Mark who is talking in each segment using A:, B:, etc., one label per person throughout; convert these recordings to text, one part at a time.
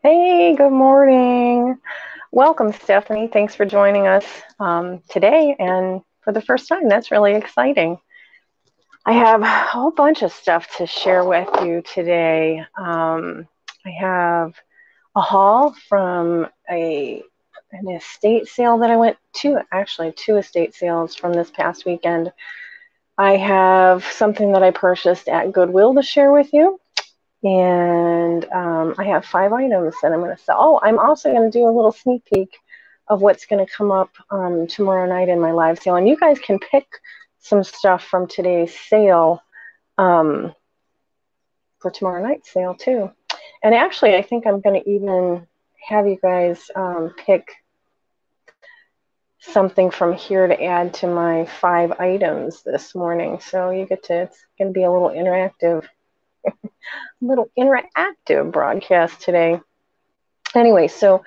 A: Hey, good morning. Welcome, Stephanie. Thanks for joining us um, today and for the first time. That's really exciting. I have a whole bunch of stuff to share with you today. Um, I have a haul from a an estate sale that I went to, actually two estate sales from this past weekend. I have something that I purchased at Goodwill to share with you. And um, I have five items that I'm going to sell. Oh, I'm also going to do a little sneak peek of what's going to come up um, tomorrow night in my live sale. And you guys can pick some stuff from today's sale um, for tomorrow night's sale too. And actually, I think I'm going to even have you guys um, pick something from here to add to my five items this morning. So you get to, it's going to be a little interactive, little interactive broadcast today. Anyway, so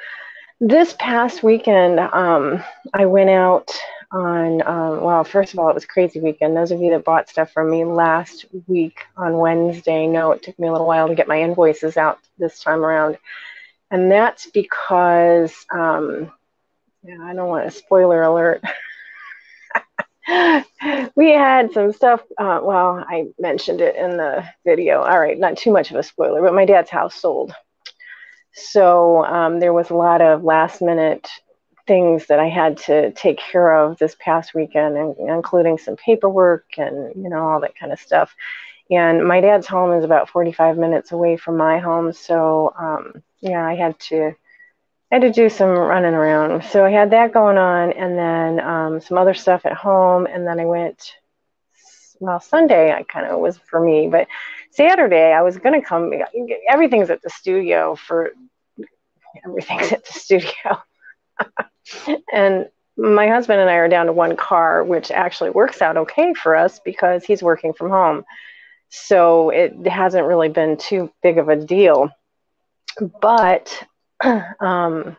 A: this past weekend, um, I went out on, um, well, first of all, it was crazy weekend. Those of you that bought stuff from me last week on Wednesday know it took me a little while to get my invoices out this time around. And that's because, um, yeah, I don't want a spoiler alert. we had some stuff. Uh, well, I mentioned it in the video. All right, not too much of a spoiler, but my dad's house sold. So um, there was a lot of last minute things that I had to take care of this past weekend, including some paperwork and you know all that kind of stuff. And my dad's home is about 45 minutes away from my home, so um, yeah, I had to I had to do some running around. So I had that going on, and then um, some other stuff at home, and then I went. Well, Sunday I kind of was for me, but Saturday I was gonna come. Everything's at the studio for everything's at the studio. and my husband and I are down to one car, which actually works out okay for us because he's working from home. So it hasn't really been too big of a deal. But um,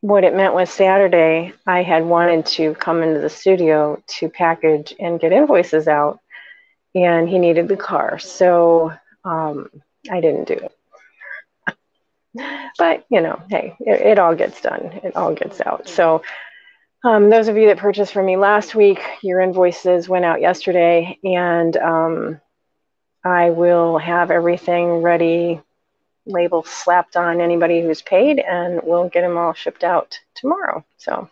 A: what it meant was Saturday, I had wanted to come into the studio to package and get invoices out, and he needed the car. So um, I didn't do it but you know, hey, it, it, all gets done. It all gets out. So um, those of you that purchased from me last week, your invoices went out yesterday, and um, I will have everything ready, label slapped on anybody who's paid, and we'll get them all shipped out tomorrow. So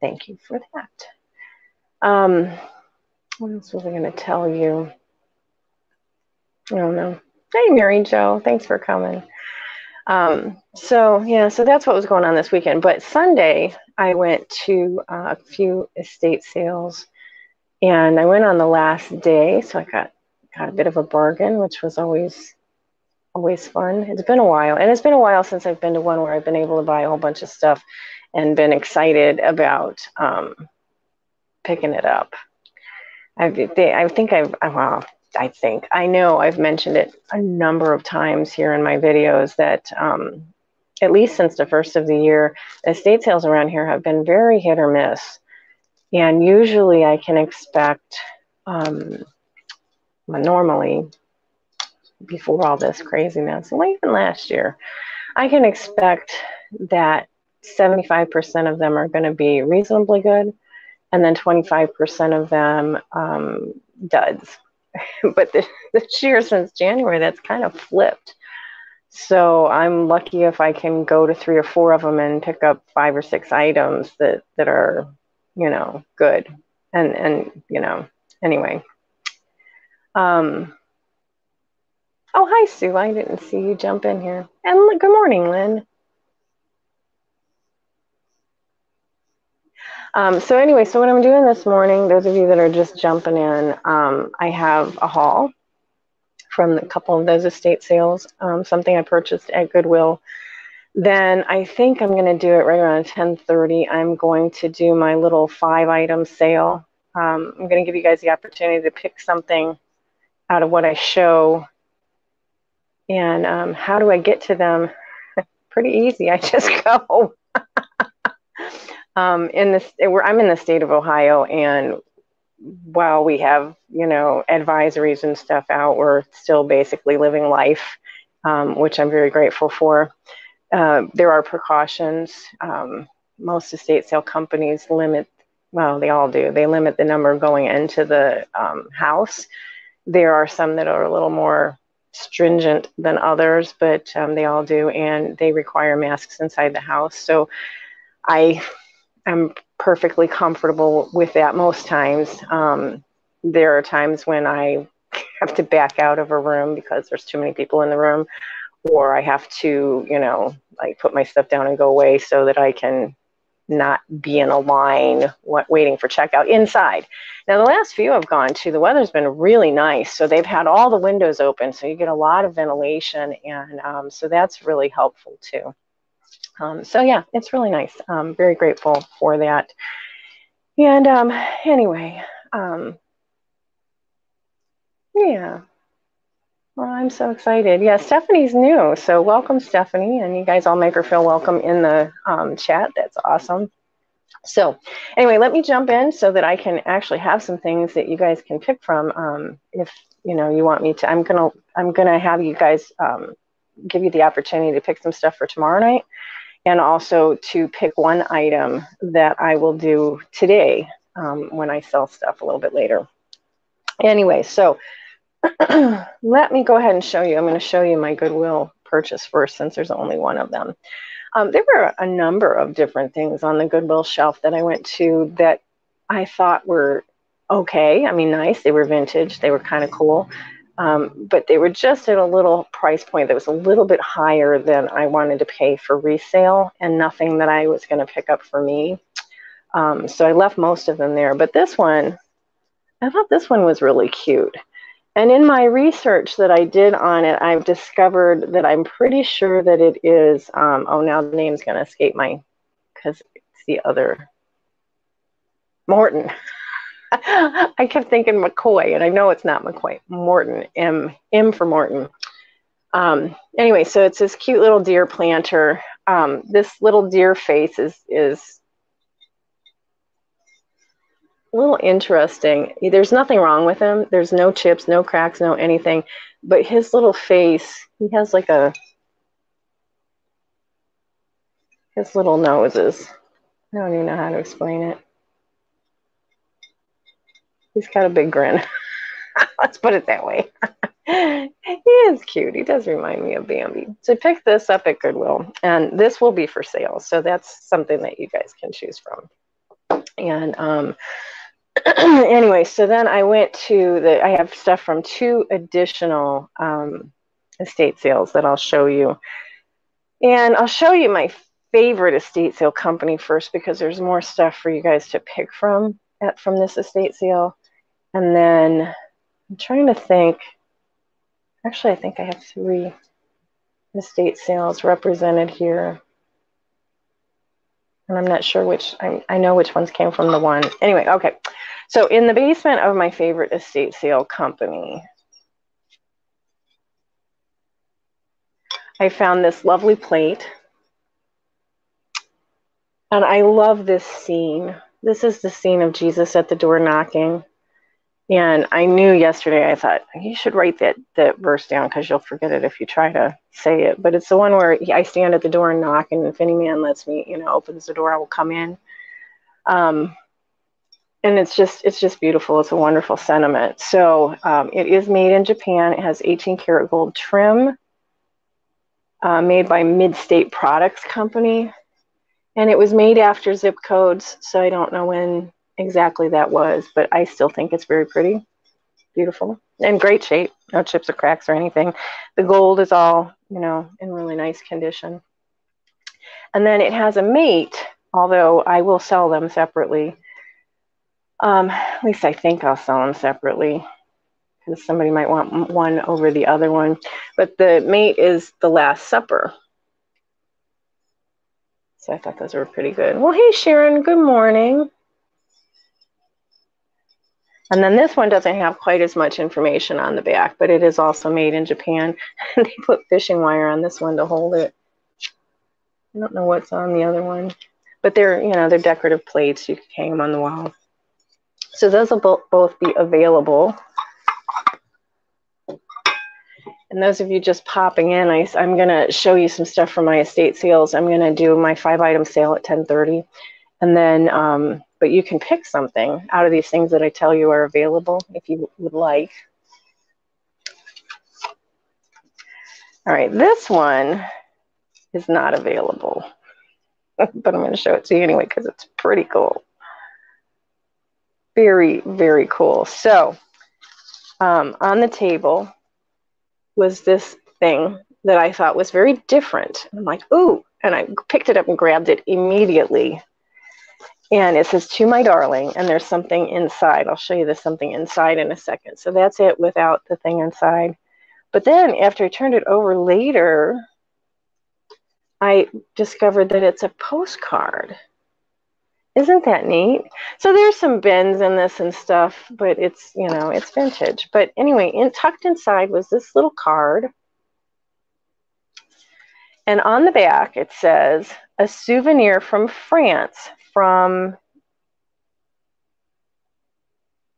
A: thank you for that. Um, what else was I going to tell you? I don't know. Hey, Mary Jo, thanks for coming. Um, so yeah, so that's what was going on this weekend. But Sunday, I went to uh, a few estate sales, and I went on the last day, so I got got a bit of a bargain, which was always always fun. It's been a while, and it's been a while since I've been to one where I've been able to buy a whole bunch of stuff and been excited about um, picking it up. I, I think I've well, I think. I know I've mentioned it a number of times here in my videos that um, at least since the first of the year, estate sales around here have been very hit or miss. And usually I can expect, um, normally, before all this craziness, well, even last year, I can expect that 75% of them are going to be reasonably good, and then 25% of them um, duds. but this year since January, that's kind of flipped. So I'm lucky if I can go to three or four of them and pick up five or six items that that are, you know, good. And and you know, anyway. Um. Oh, hi Sue. I didn't see you jump in here. And good morning, Lynn. Um, so anyway, so what I'm doing this morning, those of you that are just jumping in, um, I have a haul from a couple of those estate sales, um, something I purchased at Goodwill. Then I think I'm going to do it right around 10:30. I'm going to do my little five item sale. Um, I'm going to give you guys the opportunity to pick something out of what I show. And um, how do I get to them? Pretty easy. I just go. Um, in this, I'm in the state of Ohio, and while we have you know advisories and stuff out, we're still basically living life, um, which I'm very grateful for. uh, there are precautions. Um, most estate sale companies limit, well, they all do, they limit the number going into the um, house. There are some that are a little more stringent than others, but um, they all do, and they require masks inside the house. So I am perfectly comfortable with that most times. Um, there are times when I have to back out of a room because there's too many people in the room, or I have to, you know, like put my stuff down and go away so that I can not be in a line waiting for checkout inside. Now, the last few I've gone to, the weather's been really nice. So they've had all the windows open. So you get a lot of ventilation. And um, so that's really helpful too. Um, so yeah, it's really nice. I'm very grateful for that. And um, anyway, um, yeah. Well, I'm so excited. Yeah, Stephanie's new. So welcome, Stephanie. And you guys all make her feel welcome in the um, chat. That's awesome. So anyway, let me jump in so that I can actually have some things that you guys can pick from. Um, if you know you want me to, I'm gonna I'm gonna have you guys um, give you the opportunity to pick some stuff for tomorrow night, and also to pick one item that I will do today um, when I sell stuff a little bit later. Anyway, so let me go ahead and show you. I'm going to show you my Goodwill purchase first since there's only one of them. Um, there were a number of different things on the Goodwill shelf that I went to that I thought were okay. I mean, nice. They were vintage. They were kind of cool. Um, but they were just at a little price point that was a little bit higher than I wanted to pay for resale and nothing that I was going to pick up for me. Um, so I left most of them there. But this one, I thought this one was really cute. And in my research that I did on it, I've discovered that I'm pretty sure that it is. Um, oh, now the name's going to escape my, because it's the other Morton. I kept thinking McCoy, and I know it's not McCoy. Morton, M, M for Morton. Um, anyway, so it's this cute little deer planter. Um, this little deer face is is a little interesting. There's nothing wrong with him. There's no chips, no cracks, no anything. But his little face, he has like a his little noses. I don't even know how to explain it. He's got a big grin. Let's put it that way. he is cute. He does remind me of Bambi. So pick this up at Goodwill, and this will be for sale. So that's something that you guys can choose from. And um, anyway, so then I went to the, I have stuff from two additional um, estate sales that I'll show you. And I'll show you my favorite estate sale company first because there's more stuff for you guys to pick from at, from this estate sale. And then I'm trying to think, actually, I think I have three estate sales represented here. And I'm not sure which, I, I know which ones came from the one. Anyway, okay. So in the basement of my favorite estate sale company, I found this lovely plate. And I love this scene. This is the scene of Jesus at the door knocking. And I knew yesterday, I thought, you should write that, that verse down because you'll forget it if you try to say it. But it's the one where I stand at the door and knock, and if any man lets me, you know, opens the door, I will come in. Um, and it's just it's just beautiful. It's a wonderful sentiment. So um, it is made in Japan. It has 18 karat gold trim, uh, made by Midstate Products Company, and it was made after zip codes. So I don't know when exactly that was, but I still think it's very pretty, beautiful, and great shape. No chips or cracks or anything. The gold is all you know in really nice condition. And then it has a mate, although I will sell them separately um, at least I think I'll sell them separately because somebody might want one over the other one. But the mate is the Last Supper. So I thought those were pretty good. Well, hey, Sharon, good morning. And then this one doesn't have quite as much information on the back, but it is also made in Japan. they put fishing wire on this one to hold it. I don't know what's on the other one, but they're, you know, they're decorative plates. You can hang them on the wall. So those will both be available. and those of you just popping in, I, am going to show you some stuff from my estate sales. I'm going to do my five item sale at 1030. And then, um, but you can pick something out of these things that I tell you are available if you would like. All right, this one is not available, but I'm going to show it to you anyway because it's pretty cool. Very, very cool. So um, on the table was this thing that I thought was very different. I'm like, ooh, and I picked it up and grabbed it immediately. And it says, to my darling, and there's something inside. I'll show you the something inside in a second. So that's it without the thing inside. But then after I turned it over later, I discovered that it's a postcard. Isn't that neat? So there's some bins in this and stuff, but it's, you know, it's vintage. But anyway, in, tucked inside was this little card. And on the back, it says, a souvenir from France from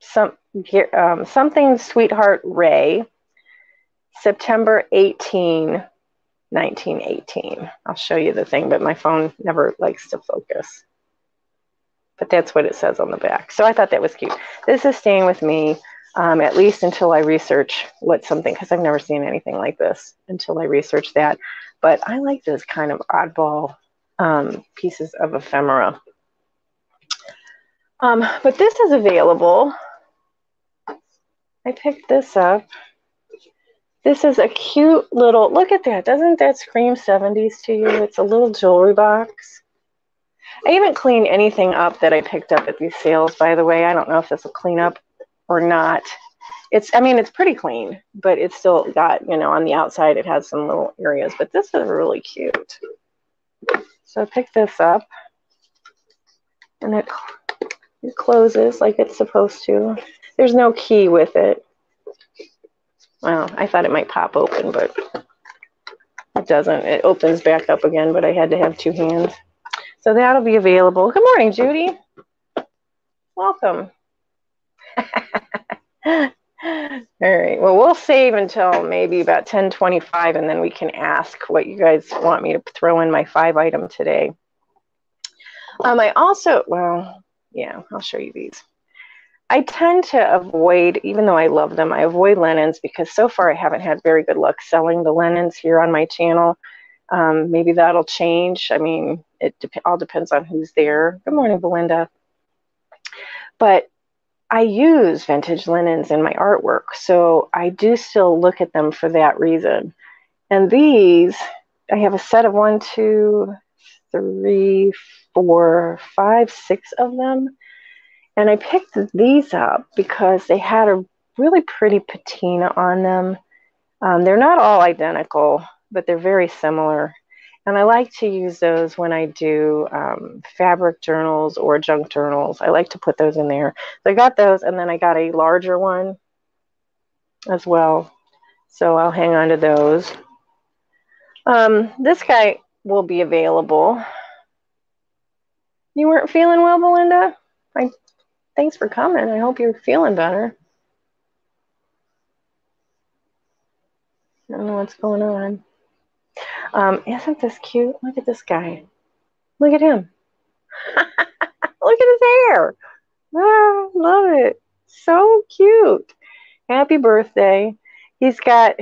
A: some um, something sweetheart Ray, September 18, 1918. I'll show you the thing, but my phone never likes to focus but that's what it says on the back. So I thought that was cute. This is staying with me um, at least until I research what something, because I've never seen anything like this until I research that. But I like those kind of oddball um, pieces of ephemera. Um, but this is available. I picked this up. This is a cute little, look at that. Doesn't that scream 70s to you? It's a little jewelry box. I haven't cleaned anything up that I picked up at these sales, by the way. I don't know if this will clean up or not. It's, I mean, it's pretty clean, but it's still got, you know, on the outside, it has some little areas, but this is really cute. So I picked this up and it, it closes like it's supposed to. There's no key with it. Well, I thought it might pop open, but it doesn't. It opens back up again, but I had to have two hands. So that'll be available. Good morning, Judy. Welcome. All right. Well, we'll save until maybe about 1025 and then we can ask what you guys want me to throw in my five item today. Um, I also, well, yeah, I'll show you these. I tend to avoid, even though I love them, I avoid linens because so far I haven't had very good luck selling the linens here on my channel. Um, maybe that'll change. I mean, it de- all depends on who's there. Good morning, Belinda. But I use vintage linens in my artwork, so I do still look at them for that reason. And these, I have a set of one, two, three, four, five, six of them. And I picked these up because they had a really pretty patina on them. Um, they're not all identical, but they're very similar. And I like to use those when I do um, fabric journals or junk journals. I like to put those in there. So I got those, and then I got a larger one as well. So I'll hang on to those. Um, this guy will be available. You weren't feeling well, Belinda? I, thanks for coming. I hope you're feeling better. I don't know what's going on. Um, isn't this cute? Look at this guy. Look at him. Look at his hair. Oh, love it. So cute. Happy birthday. He's got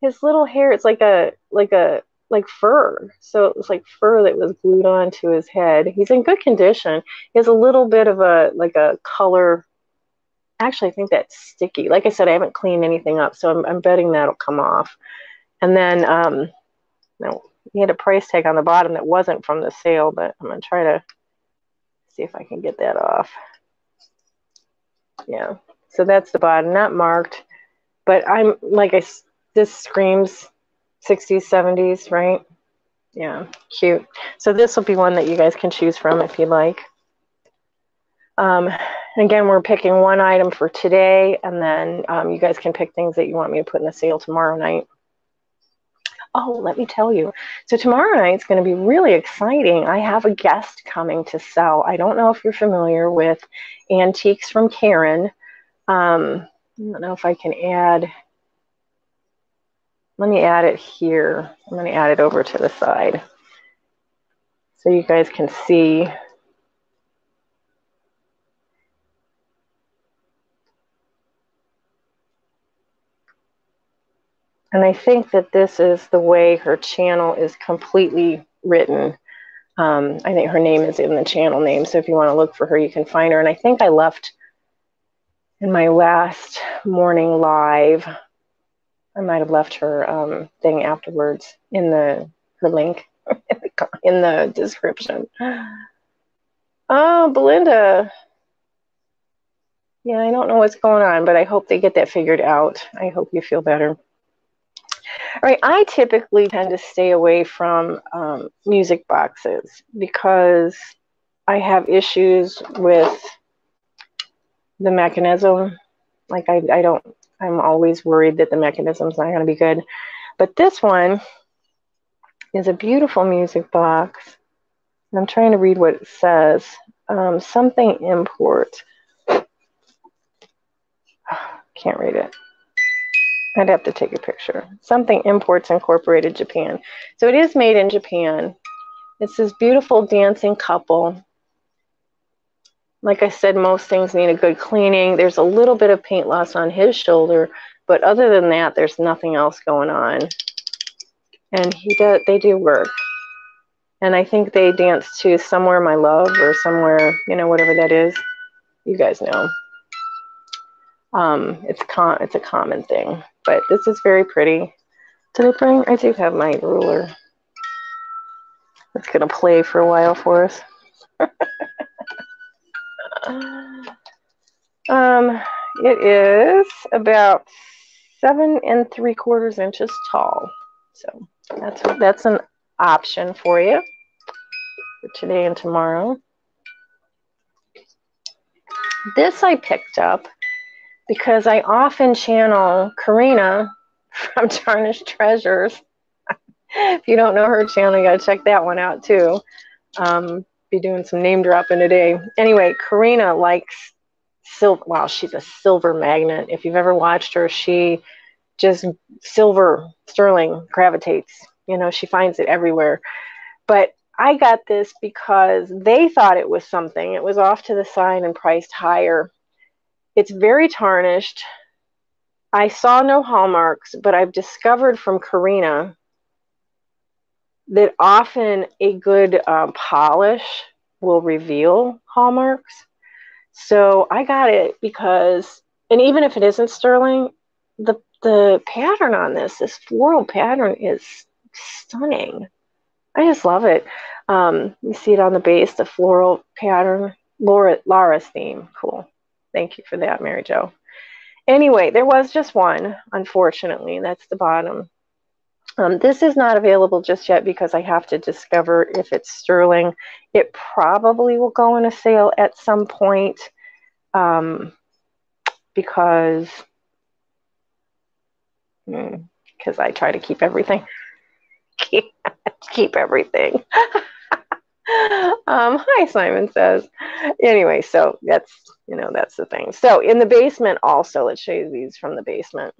A: his little hair. It's like a like a like fur. So it was like fur that was glued onto his head. He's in good condition. He has a little bit of a like a color. Actually, I think that's sticky. Like I said, I haven't cleaned anything up, so I'm, I'm betting that'll come off. And then um, no, he had a price tag on the bottom that wasn't from the sale, but I'm to try to see if I can get that off. Yeah, so that's the bottom, not marked, but I'm like I, this screams 60s, 70s, right? Yeah, cute. So this will be one that you guys can choose from if you like. Um, again, we're picking one item for today, and then um, you guys can pick things that you want me to put in the sale tomorrow night. Oh, let me tell you. So tomorrow night's going to be really exciting. I have a guest coming to sell. I don't know if you're familiar with Antiques from Karen. Um, I don't know if I can add let me add it here. I'm going to add it over to the side so you guys can see. And I think that this is the way her channel is completely written. Um, I think her name is in the channel name. So if you want to look for her, you can find her. And I think I left in my last morning live, I might have left her um, thing afterwards in the her link in the description. Oh, Belinda. Yeah, I don't know what's going on, but I hope they get that figured out. I hope you feel better. All right, I typically tend to stay away from um, music boxes because I have issues with the mechanism. Like I, I don't, I'm always worried that the mechanism's not going to be good. But this one is a beautiful music box. I'm trying to read what it says. Um, something import. Can't read it. I'd have to take a picture. Something Imports Incorporated Japan. So it is made in Japan. It's this beautiful dancing couple. Like I said, most things need a good cleaning. There's a little bit of paint loss on his shoulder, but other than that, there's nothing else going on. And he does, they do work. And I think they dance to Somewhere My Love or somewhere, you know, whatever that is. You guys know. Um, it's con it's a common thing, but this is very pretty. Did I bring? I do have my ruler. It's gonna play for a while for us. um, it is about seven and three quarters inches tall. So that's that's an option for you for today and tomorrow. This I picked up because I often channel Karina from Tarnished Treasures. if you don't know her channel, you got to check that one out too. Um, be doing some name dropping today. Anyway, Karina likes silver. Wow, she's a silver magnet. If you've ever watched her, she just silver sterling gravitates. You know, she finds it everywhere. But I got this because they thought it was something. It was off to the side and priced higher. It's very tarnished. I saw no hallmarks, but I've discovered from Karina that often a good uh, polish will reveal hallmarks. So I got it because, and even if it isn't sterling, the the pattern on this, this floral pattern, is stunning. I just love it. Um, you see it on the base, the floral pattern, Laura Lara's theme. Cool. Thank you for that, Mary Jo. Anyway, there was just one, unfortunately. That's the bottom. Um, this is not available just yet because I have to discover if it's sterling. It probably will go in a sale at some point um, because because hmm, I try to keep everything. Keep, keep everything. um, hi, Simon says. Anyway, so that's, you know, that's the thing. So in the basement also, let's show you these from the basement.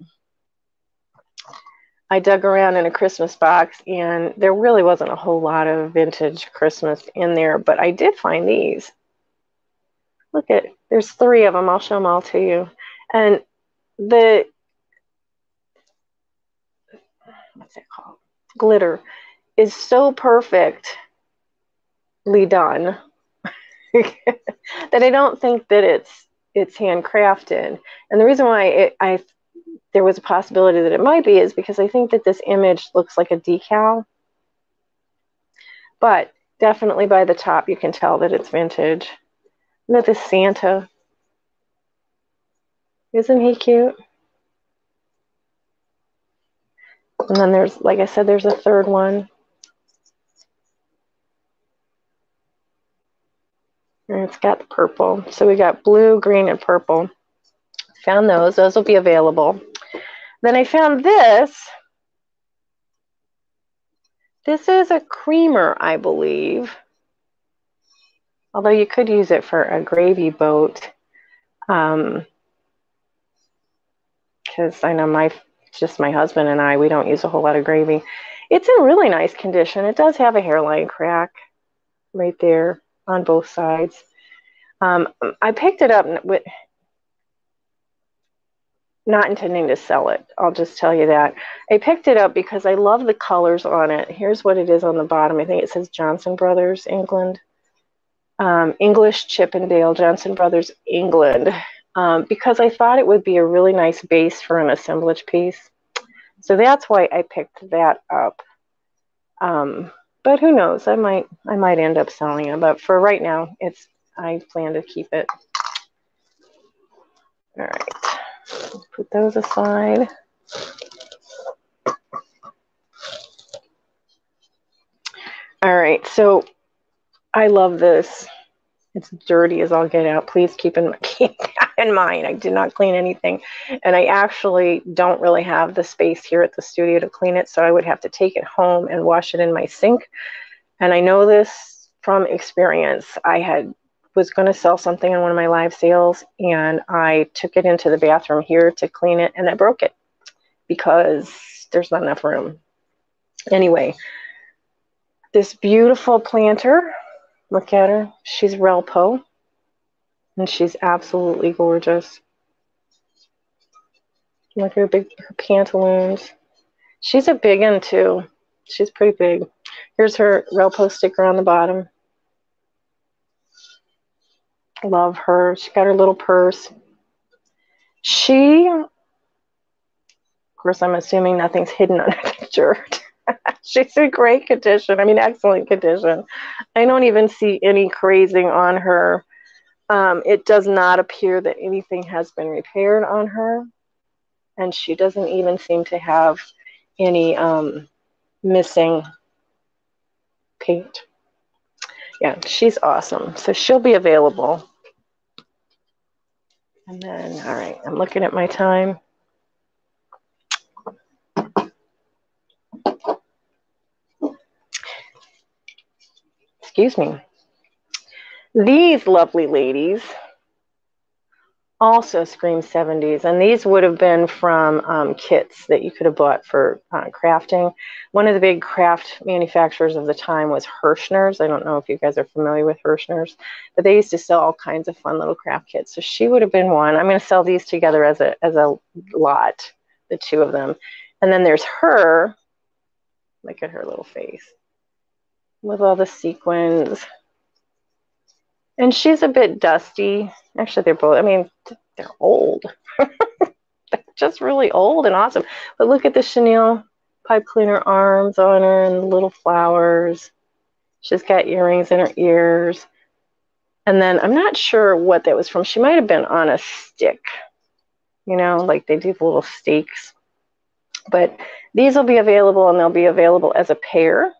A: I dug around in a Christmas box and there really wasn't a whole lot of vintage Christmas in there, but I did find these. Look at, there's three of them. I'll show them all to you. And the, what's it called? Glitter is so perfect done that I don't think that it's it's handcrafted. And the reason why it, I there was a possibility that it might be is because I think that this image looks like a decal. But definitely by the top you can tell that it's vintage. Look at this Santa. Isn't he cute? And then there's, like I said, there's a third one. And it's got the purple. So we got blue, green, and purple. Found those. Those will be available. Then I found this. This is a creamer, I believe. Although you could use it for a gravy boat. Because um, I know my just my husband and I. We don't use a whole lot of gravy. It's in really nice condition. It does have a hairline crack right there on both sides. Um, I picked it up with not intending to sell it. I'll just tell you that. I picked it up because I love the colors on it. Here's what it is on the bottom. I think it says Johnson Brothers, England. Um, English Chippendale, Johnson Brothers, England. Um, because I thought it would be a really nice base for an assemblage piece. So that's why I picked that up. Um, but who knows? I might I might end up selling it. But for right now, it's I plan to keep it. All right, put those aside. All right, so I love this. It's dirty as I'll get out. Please keep in, keep in mind, I did not clean anything. And I actually don't really have the space here at the studio to clean it. So I would have to take it home and wash it in my sink. And I know this from experience. I had was going to sell something in one of my live sales and I took it into the bathroom here to clean it and I broke it because there's not enough room. Anyway, this beautiful planter, look at her. She's Relpo and she's absolutely gorgeous. Look at her big her pantaloons. She's a big one too. She's pretty big. Here's her Relpo sticker on the bottom. Love her. She got her little purse. She, of course, I'm assuming nothing's hidden under the shirt. She's in great condition. I mean, excellent condition. I don't even see any crazing on her. Um, it does not appear that anything has been repaired on her. And she doesn't even seem to have any um, missing paint. Yeah, she's awesome. So she'll be available. And then, all right, I'm looking at my time. Excuse me. These lovely ladies also scream 70s, and these would have been from um, kits that you could have bought for uh, crafting. One of the big craft manufacturers of the time was Herrschner's. I don't know if you guys are familiar with Herrschner's, but they used to sell all kinds of fun little craft kits. So she would have been one. I'm going to sell these together as a as a lot, the two of them, and then there's her. Look at her little face with all the sequins and she's a bit dusty. Actually, they're both, I mean, they're old. they're just really old and awesome. But look at the chenille pipe cleaner arms on her and the little flowers. She's got earrings in her ears. And then I'm not sure what that was from. She might have been on a stick, you know, like they do little stakes. But these will be available and they'll be available as a pair.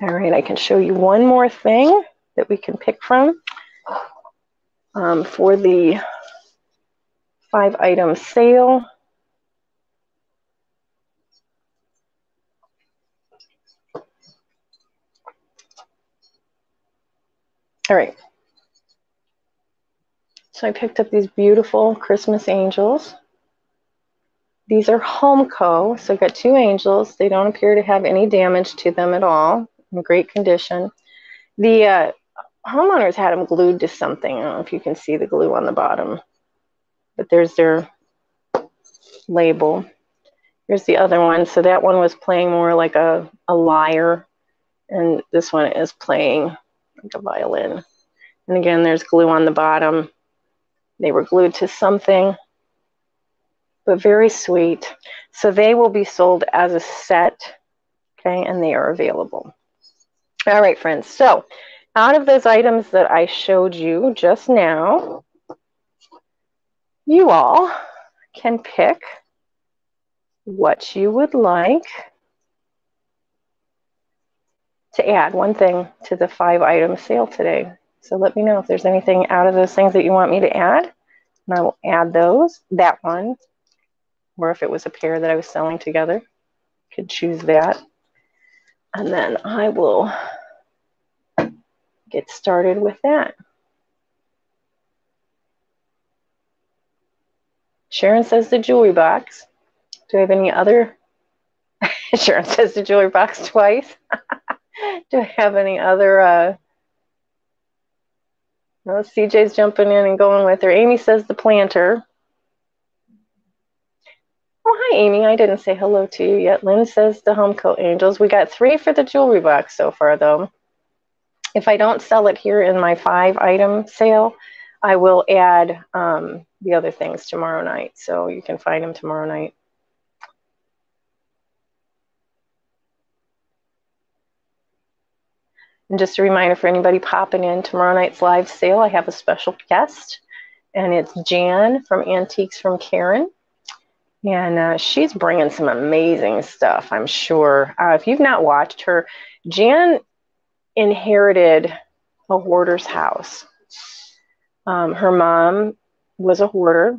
A: All right, I can show you one more thing that we can pick from um, for the five item sale. All right. So I picked up these beautiful Christmas angels. These are Homeco, so I've got two angels. They don't appear to have any damage to them at all in great condition. The uh, homeowners had them glued to something. I don't know if you can see the glue on the bottom, but there's their label. Here's the other one. So that one was playing more like a, a lyre, and this one is playing like a violin. And again, there's glue on the bottom. They were glued to something, but very sweet. So they will be sold as a set, okay, and they are available. All right, friends. So out of those items that I showed you just now, you all can pick what you would like to add one thing to the five item sale today. So let me know if there's anything out of those things that you want me to add. And I will add those, that one, or if it was a pair that I was selling together, could choose that. And then I will get started with that. Sharon says the jewelry box. Do I have any other? Sharon says the jewelry box twice. Do I have any other? Uh... No, CJ's jumping in and going with her. Amy says the planter. Oh, hi, Amy. I didn't say hello to you yet. Lynn says the Homeco angels. We got three for the jewelry box so far, though. If I don't sell it here in my five item sale, I will add um, the other things tomorrow night. So you can find them tomorrow night. And just a reminder for anybody popping in tomorrow night's live sale, I have a special guest, and it's Jan from Antiques from Karen. And uh, she's bringing some amazing stuff, I'm sure. Uh, if you've not watched her, Jan inherited a hoarder's house. Um, her mom was a hoarder,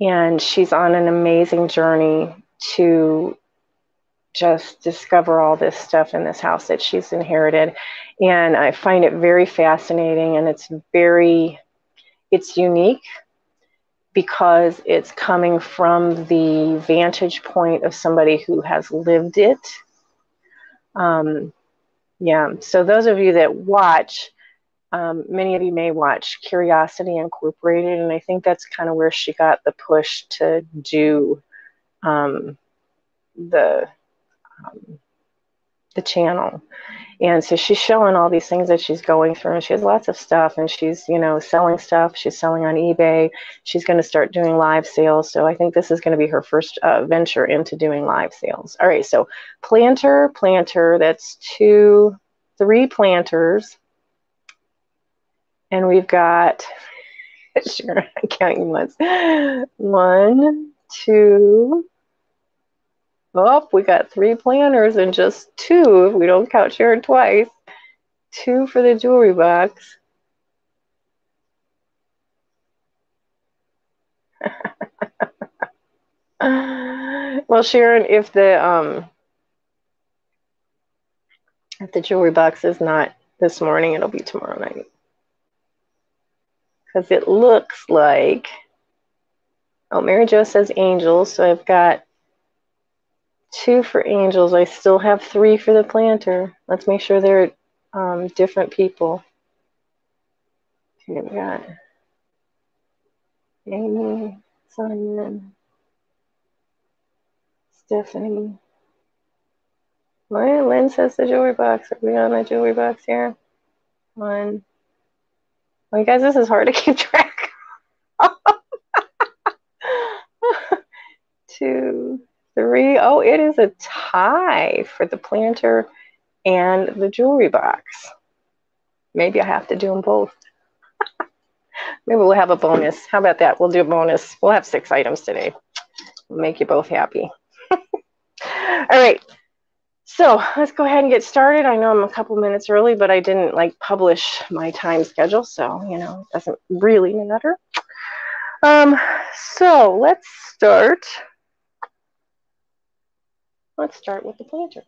A: and she's on an amazing journey to just discover all this stuff in this house that she's inherited. And I find it very fascinating, and it's very, it's unique because it's coming from the vantage point of somebody who has lived it. Um, yeah, so those of you that watch, um, many of you may watch Curiosity Incorporated, and I think that's kind of where she got the push to do um, the um, the channel. And so she's showing all these things that she's going through, and she has lots of stuff, and she's, you know, selling stuff. She's selling on eBay. She's going to start doing live sales. So I think this is going to be her first uh, venture into doing live sales. All right, so planter, planter, that's two, three planters. And we've got, sure, I'm counting once. One, two, Oh, we got three planners and just two, if we don't count Sharon twice. Two for the jewelry box. well, Sharon, if the um if the jewelry box is not this morning, it'll be tomorrow night. Because it looks like oh Mary Jo says angels, so I've got two for angels. I still have three for the planter. Let's make sure they're um, different people. Okay, we got Amy, Simon, Stephanie. Well, Lynn says the jewelry box. Are we on the jewelry box here? One. Well, you guys, this is hard to keep track. Two three. Oh, it is a tie for the planter and the jewelry box. Maybe I have to do them both. Maybe we'll have a bonus. How about that? We'll do a bonus. We'll have six items today. We'll make you both happy. All right. So let's go ahead and get started. I know I'm a couple minutes early, but I didn't like publish my time schedule, so you know it doesn't really matter. Um, so let's start Let's start with the planter.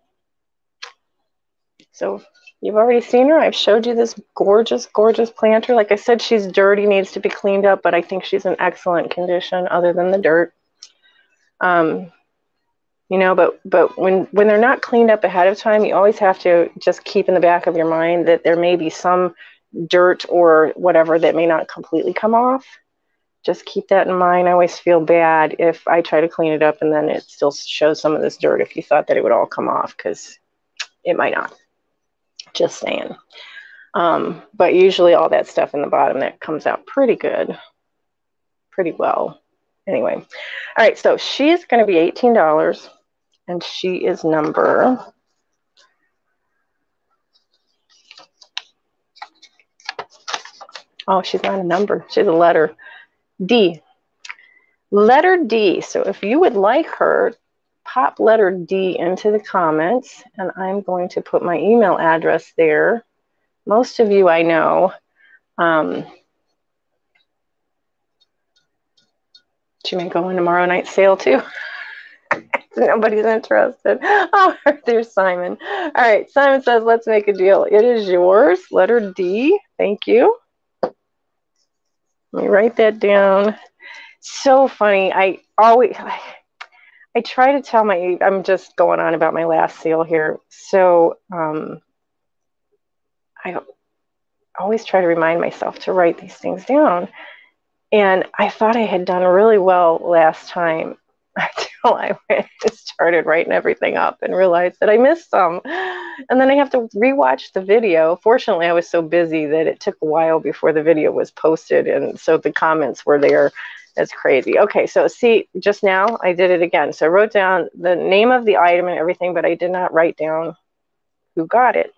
A: So you've already seen her. I've showed you this gorgeous, gorgeous planter. Like I said, she's dirty, needs to be cleaned up, but I think she's in excellent condition other than the dirt. Um, you know, but but when when they're not cleaned up ahead of time, you always have to just keep in the back of your mind that there may be some dirt or whatever that may not completely come off just keep that in mind. I always feel bad if I try to clean it up and then it still shows some of this dirt if you thought that it would all come off because it might not. Just saying. Um, but usually all that stuff in the bottom that comes out pretty good, pretty well. Anyway, all right, so she's going to be $18 and she is number Oh, she's not a number. She's a letter. D. Letter D. So if you would like her, pop letter D into the comments, and I'm going to put my email address there. Most of you I know. Um, she may go in tomorrow night sale too. Nobody's interested. Oh, there's Simon. All right, Simon says, let's make a deal. It is yours. Letter D. Thank you. Let me write that down. so funny. I always, I, I try to tell my, I'm just going on about my last sale here. So um, I always try to remind myself to write these things down. And I thought I had done really well last time until I went and started writing everything up and realized that I missed some. And then I have to rewatch the video. Fortunately, I was so busy that it took a while before the video was posted. And so the comments were there. That's crazy. Okay, so see, just now I did it again. So I wrote down the name of the item and everything, but I did not write down who got it.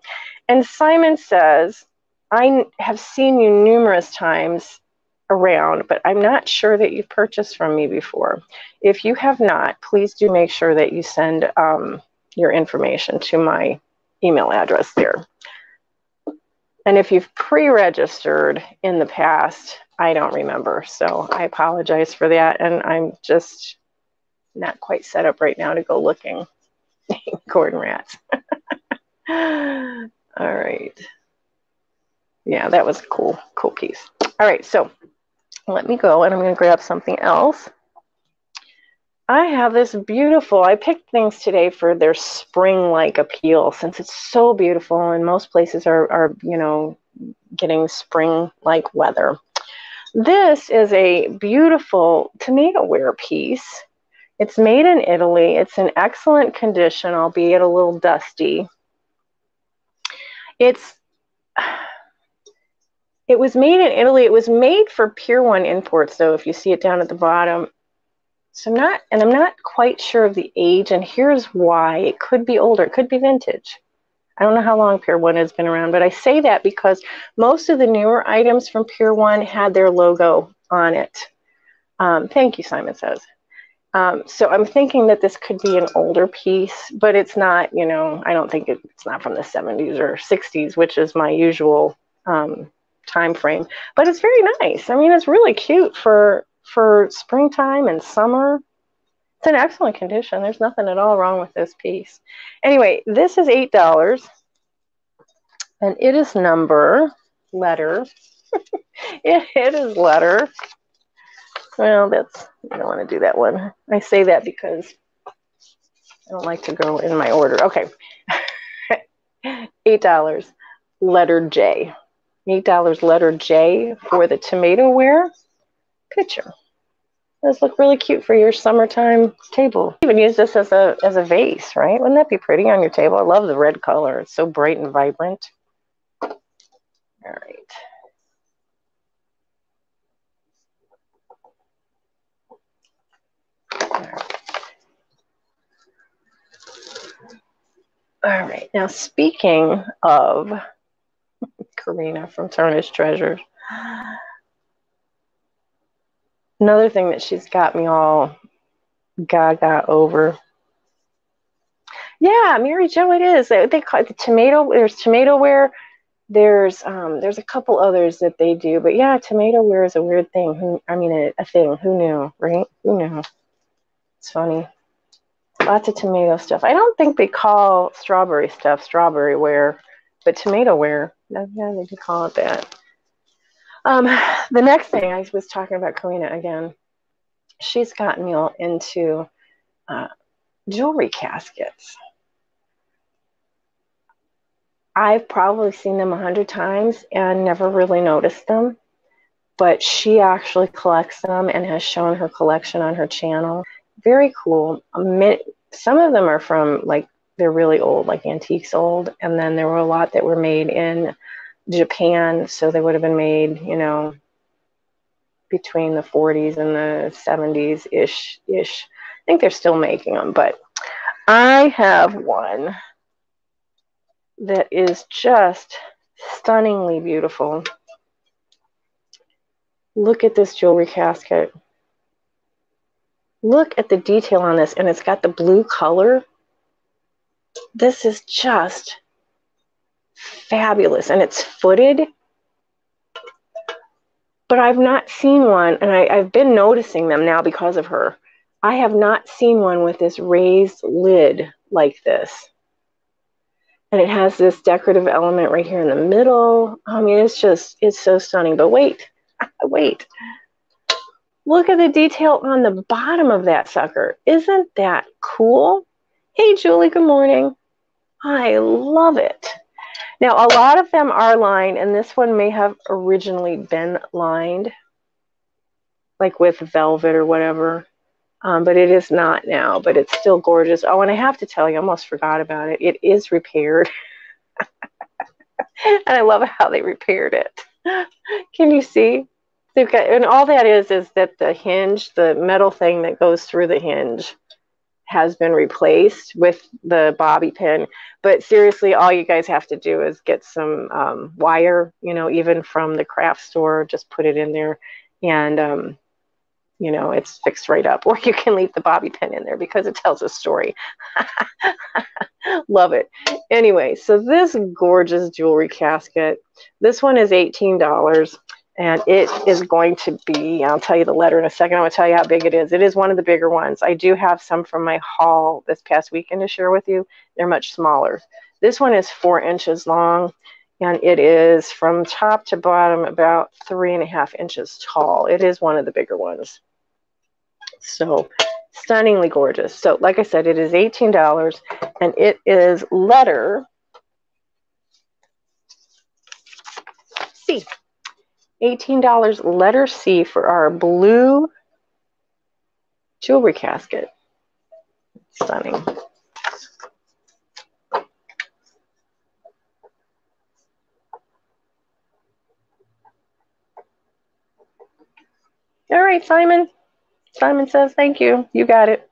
A: And Simon says, I have seen you numerous times around, but I'm not sure that you've purchased from me before. If you have not, please do make sure that you send um, your information to my email address there. And if you've pre-registered in the past, I don't remember. So I apologize for that. And I'm just not quite set up right now to go looking Gordon rats. All right. Yeah, that was a cool, cool piece. All right, so let me go and I'm going to grab something else. I have this beautiful, I picked things today for their spring-like appeal since it's so beautiful and most places are, are you know, getting spring-like weather. This is a beautiful tomato ware piece. It's made in Italy. It's in excellent condition, albeit a little dusty. It's it was made in Italy. It was made for Pier 1 imports, though, if you see it down at the bottom. So I'm not, and I'm not quite sure of the age, and here's why. It could be older. It could be vintage. I don't know how long Pier 1 has been around, but I say that because most of the newer items from Pier 1 had their logo on it. Um, thank you, Simon says. Um, so I'm thinking that this could be an older piece, but it's not, you know, I don't think it, it's not from the 70s or 60s, which is my usual um, time frame. But it's very nice. I mean, it's really cute for for springtime and summer. It's in excellent condition. There's nothing at all wrong with this piece. Anyway, this is eight dollars, and it is number letter. it, it is letter. Well, that's I don't want to do that one. I say that because I don't like to go in my order. Okay, eight dollars, letter J. $8 letter J for the tomato ware picture. Those look really cute for your summertime table. You even use this as a as a vase, right? Wouldn't that be pretty on your table? I love the red color. It's so bright and vibrant. All right. All right. Now, speaking of Karina from Tarnished Treasures. Another thing that she's got me all gaga over. Yeah, Mary Jo, it is. They, call it the tomato. There's tomato ware. There's um, there's a couple others that they do, but yeah, tomato ware is a weird thing. Who I mean, a, a thing. Who knew, right? Who knew? It's funny. Lots of tomato stuff. I don't think they call strawberry stuff strawberry ware, but tomato ware. Yeah, they could call it that. Um, the next thing I was talking about Karina again. She's gotten me into uh, jewelry caskets. I've probably seen them a hundred times and never really noticed them, but she actually collects them and has shown her collection on her channel. Very cool. Some of them are from like they're really old, like antiques old. And then there were a lot that were made in Japan, so they would have been made, you know, between the 40s and the 70s ish ish. I think they're still making them, but I have one that is just stunningly beautiful. Look at this jewelry casket. Look at the detail on this, and it's got the blue color this is just fabulous and it's footed but I've not seen one, and I, have been noticing them now because of her. I have not seen one with this raised lid like this. And it has this decorative element right here in the middle. I mean, it's just, it's so stunning. But wait, wait. Look at the detail on the bottom of that sucker. Isn't that cool? Hey, Julie, good morning. I love it. Now, a lot of them are lined, and this one may have originally been lined, like with velvet or whatever, um, but it is not now, but it's still gorgeous. Oh, and I have to tell you, I almost forgot about it. It is repaired. and I love how they repaired it. Can you see? They've got, and all that is is that the hinge, the metal thing that goes through the hinge, has been replaced with the bobby pin. But seriously, all you guys have to do is get some um, wire, you know, even from the craft store, just put it in there, and um, you know, it's fixed right up. Or you can leave the bobby pin in there because it tells a story. Love it. Anyway, so this gorgeous jewelry casket, this one is $18 and it is going to be, I'll tell you the letter in a second. I'm going to tell you how big it is. It is one of the bigger ones. I do have some from my haul this past weekend to share with you. They're much smaller. This one is four inches long and it is from top to bottom about three and a half inches tall. It is one of the bigger ones. So stunningly gorgeous. So like I said, it is $18 and it is letter C. $18 letter C for our blue jewelry casket. Stunning. All right, Simon. Simon says, thank you. You got it.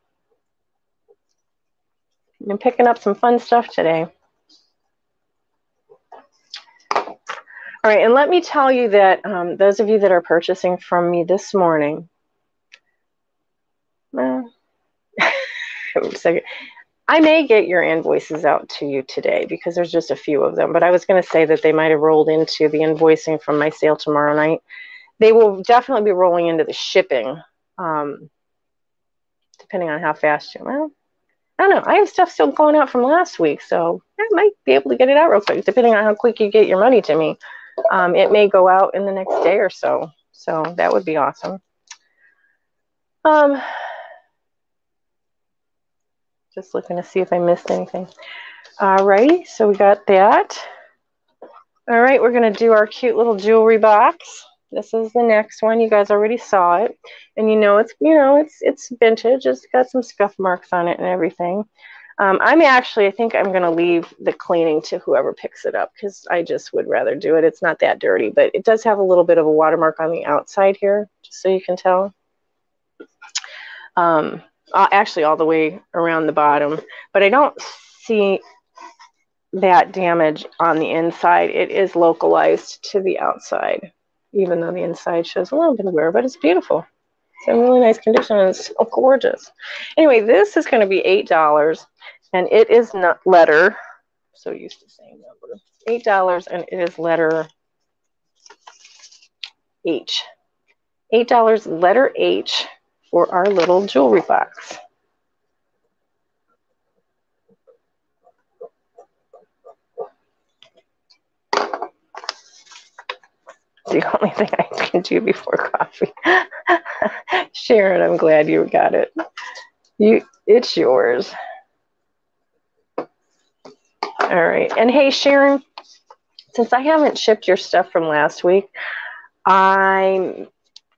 A: I'm picking up some fun stuff today. All right, and let me tell you that um, those of you that are purchasing from me this morning, well, I may get your invoices out to you today because there's just a few of them, but I was going to say that they might have rolled into the invoicing from my sale tomorrow night. They will definitely be rolling into the shipping um, depending on how fast you, well, I don't know. I have stuff still going out from last week, so I might be able to get it out real quick, depending on how quick you get your money to me. Um, it may go out in the next day or so, so that would be awesome. Um, just looking to see if I missed anything. All righty, so we got that. All right, we're going to do our cute little jewelry box. This is the next one. You guys already saw it. And you know it's you know it's it's vintage. It's got some scuff marks on it and everything. Um, I'm actually, I think I'm going to leave the cleaning to whoever picks it up because I just would rather do it. It's not that dirty, but it does have a little bit of a watermark on the outside here, just so you can tell. Um, actually, all the way around the bottom, but I don't see that damage on the inside. It is localized to the outside even though the inside shows a little bit of wear, but it's beautiful. It's in really nice condition it's so oh, gorgeous. Anyway, this is going to be $8 and it is not letter. So used to saying number. $8 and it is letter H. $8 letter H for our little jewelry box. The only thing I can do before coffee. Sharon, I'm glad you got it. You, it's yours. All right. And hey, Sharon, since I haven't shipped your stuff from last week, I'm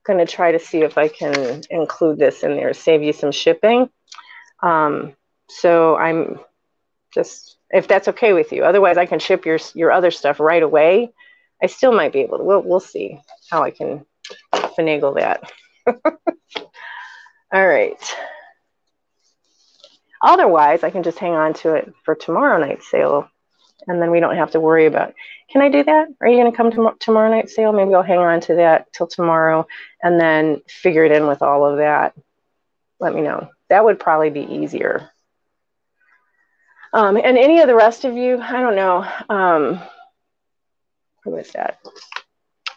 A: going to try to see if I can include this in there, save you some shipping. Um, so I'm just, if that's okay with you. Otherwise, I can ship your, your other stuff right away I still might be able to. We'll, we'll see how I can finagle that. All right. Otherwise, I can just hang on to it for tomorrow night's sale, and then we don't have to worry about. Can I do that? Are you going to come to tomorrow night's sale? Maybe I'll hang on to that till tomorrow, and then figure it in with all of that. Let me know. That would probably be easier. Um, and any of the rest of you, I don't know. Um, who is that?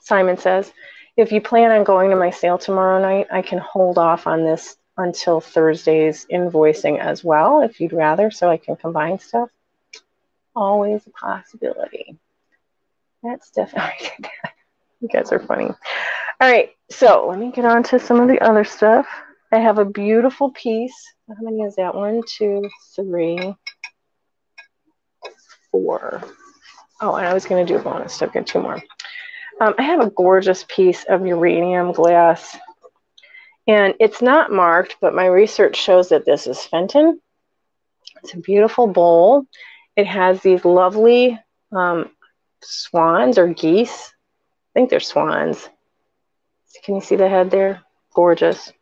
A: Simon says, if you plan on going to my sale tomorrow night, I can hold off on this until Thursday's invoicing as well, if you'd rather, so I can combine stuff. Always a possibility. That's definitely, you guys are funny. All right, so let me get on to some of the other stuff. I have a beautiful piece. How many is that? One, two, three, four. Oh, and I was going to do a bonus, I've got two more. Um, I have a gorgeous piece of uranium glass, and it's not marked, but my research shows that this is Fenton. It's a beautiful bowl. It has these lovely um, swans or geese. I think they're swans. Can you see the head there? Gorgeous.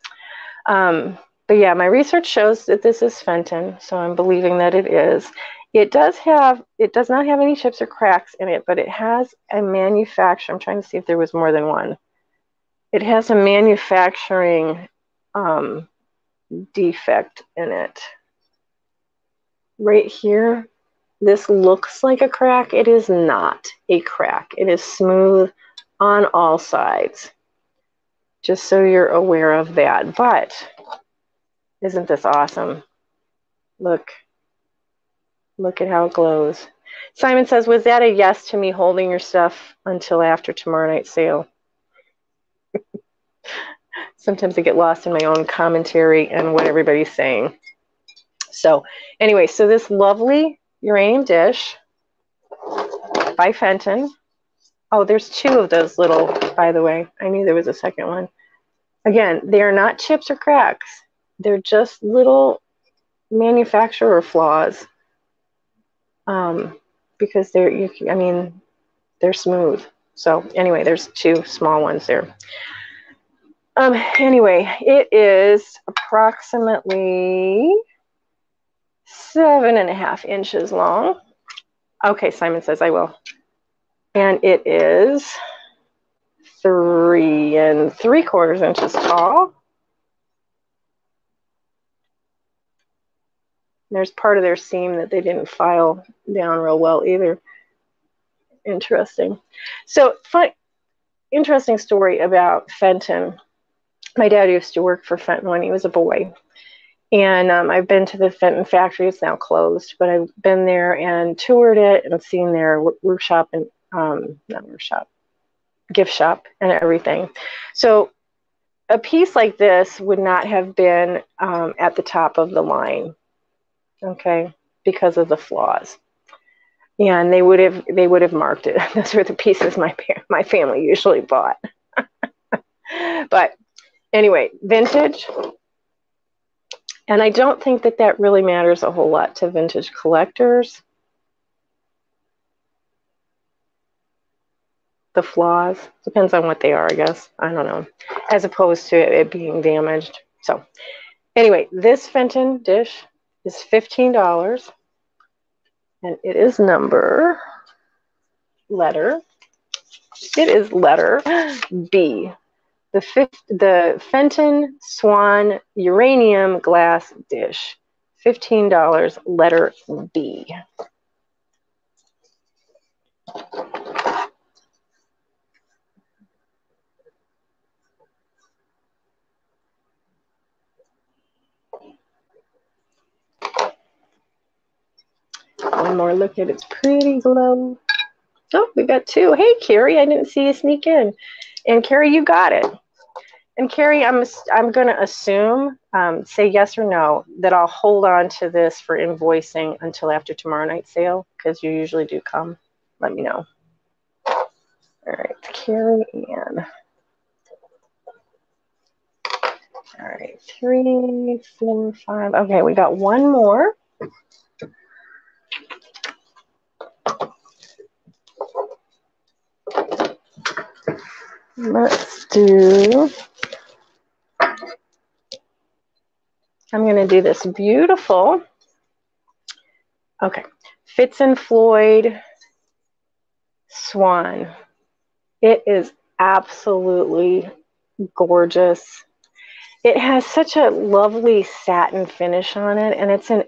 A: Um, but yeah, my research shows that this is Fenton, so I'm believing that it is. It does have, it does not have any chips or cracks in it, but it has a manufacturer. I'm trying to see if there was more than one. It has a manufacturing um, defect in it. Right here, this looks like a crack. It is not a crack. It is smooth on all sides. Just so you're aware of that. But isn't this awesome? Look. Look at how it glows. Simon says, was that a yes to me holding your stuff until after tomorrow night's sale? Sometimes I get lost in my own commentary and what everybody's saying. So anyway, so this lovely uranium dish by Fenton. Oh, there's two of those little, by the way. I knew there was a second one. Again, they are not chips or cracks. They're just little manufacturer flaws. Um, because they're, you, I mean, they're smooth. So anyway, there's two small ones there. Um, anyway, it is approximately seven and a half inches long. Okay, Simon says I will. And it is three and three quarters inches tall. There's part of their seam that they didn't file down real well either. Interesting. So, fun, interesting story about Fenton. My dad used to work for Fenton when he was a boy. And um, I've been to the Fenton factory. It's now closed, but I've been there and toured it and seen their workshop and um, not workshop, gift shop and everything. So a piece like this would not have been um, at the top of the line, okay, because of the flaws. Yeah, and they would have they would have marked it. Those were the pieces my my family usually bought. but anyway, vintage and I don't think that that really matters a whole lot to vintage collectors. The flaws depends on what they are, I guess. I don't know, as opposed to it being damaged. So, anyway, this Fenton dish is $15 and it is number letter. It is letter B the, fifth, the Fenton Swan Uranium Glass Dish, $15, letter B. One more look at its pretty glow. Oh, we got two. Hey, Carrie, I didn't see you sneak in. And Carrie, you got it. And Carrie, I'm I'm going to assume, um, say yes or no, that I'll hold on to this for invoicing until after tomorrow night's sale because you usually do come. Let me know. All right, Carrie Ann. All right, three, four, five. Okay, we got one more. Let's do, I'm going to do this beautiful, okay, Fitz and Floyd Swan. It is absolutely gorgeous. It has such a lovely satin finish on it, and it's an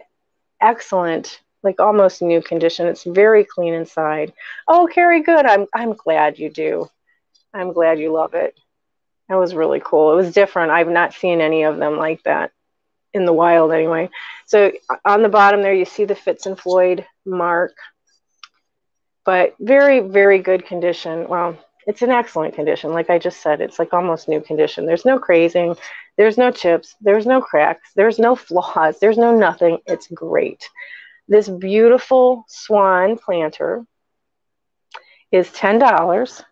A: excellent, like almost new condition. It's very clean inside. Oh, Carrie, good. I'm I'm glad you do. I'm glad you love it. That was really cool. It was different. I've not seen any of them like that in the wild anyway. So on the bottom there, you see the Fitz and Floyd mark, but very, very good condition. Well, it's an excellent condition. Like I just said, it's like almost new condition. There's no crazing, there's no chips, there's no cracks, there's no flaws, there's no nothing. It's great. This beautiful swan planter is $10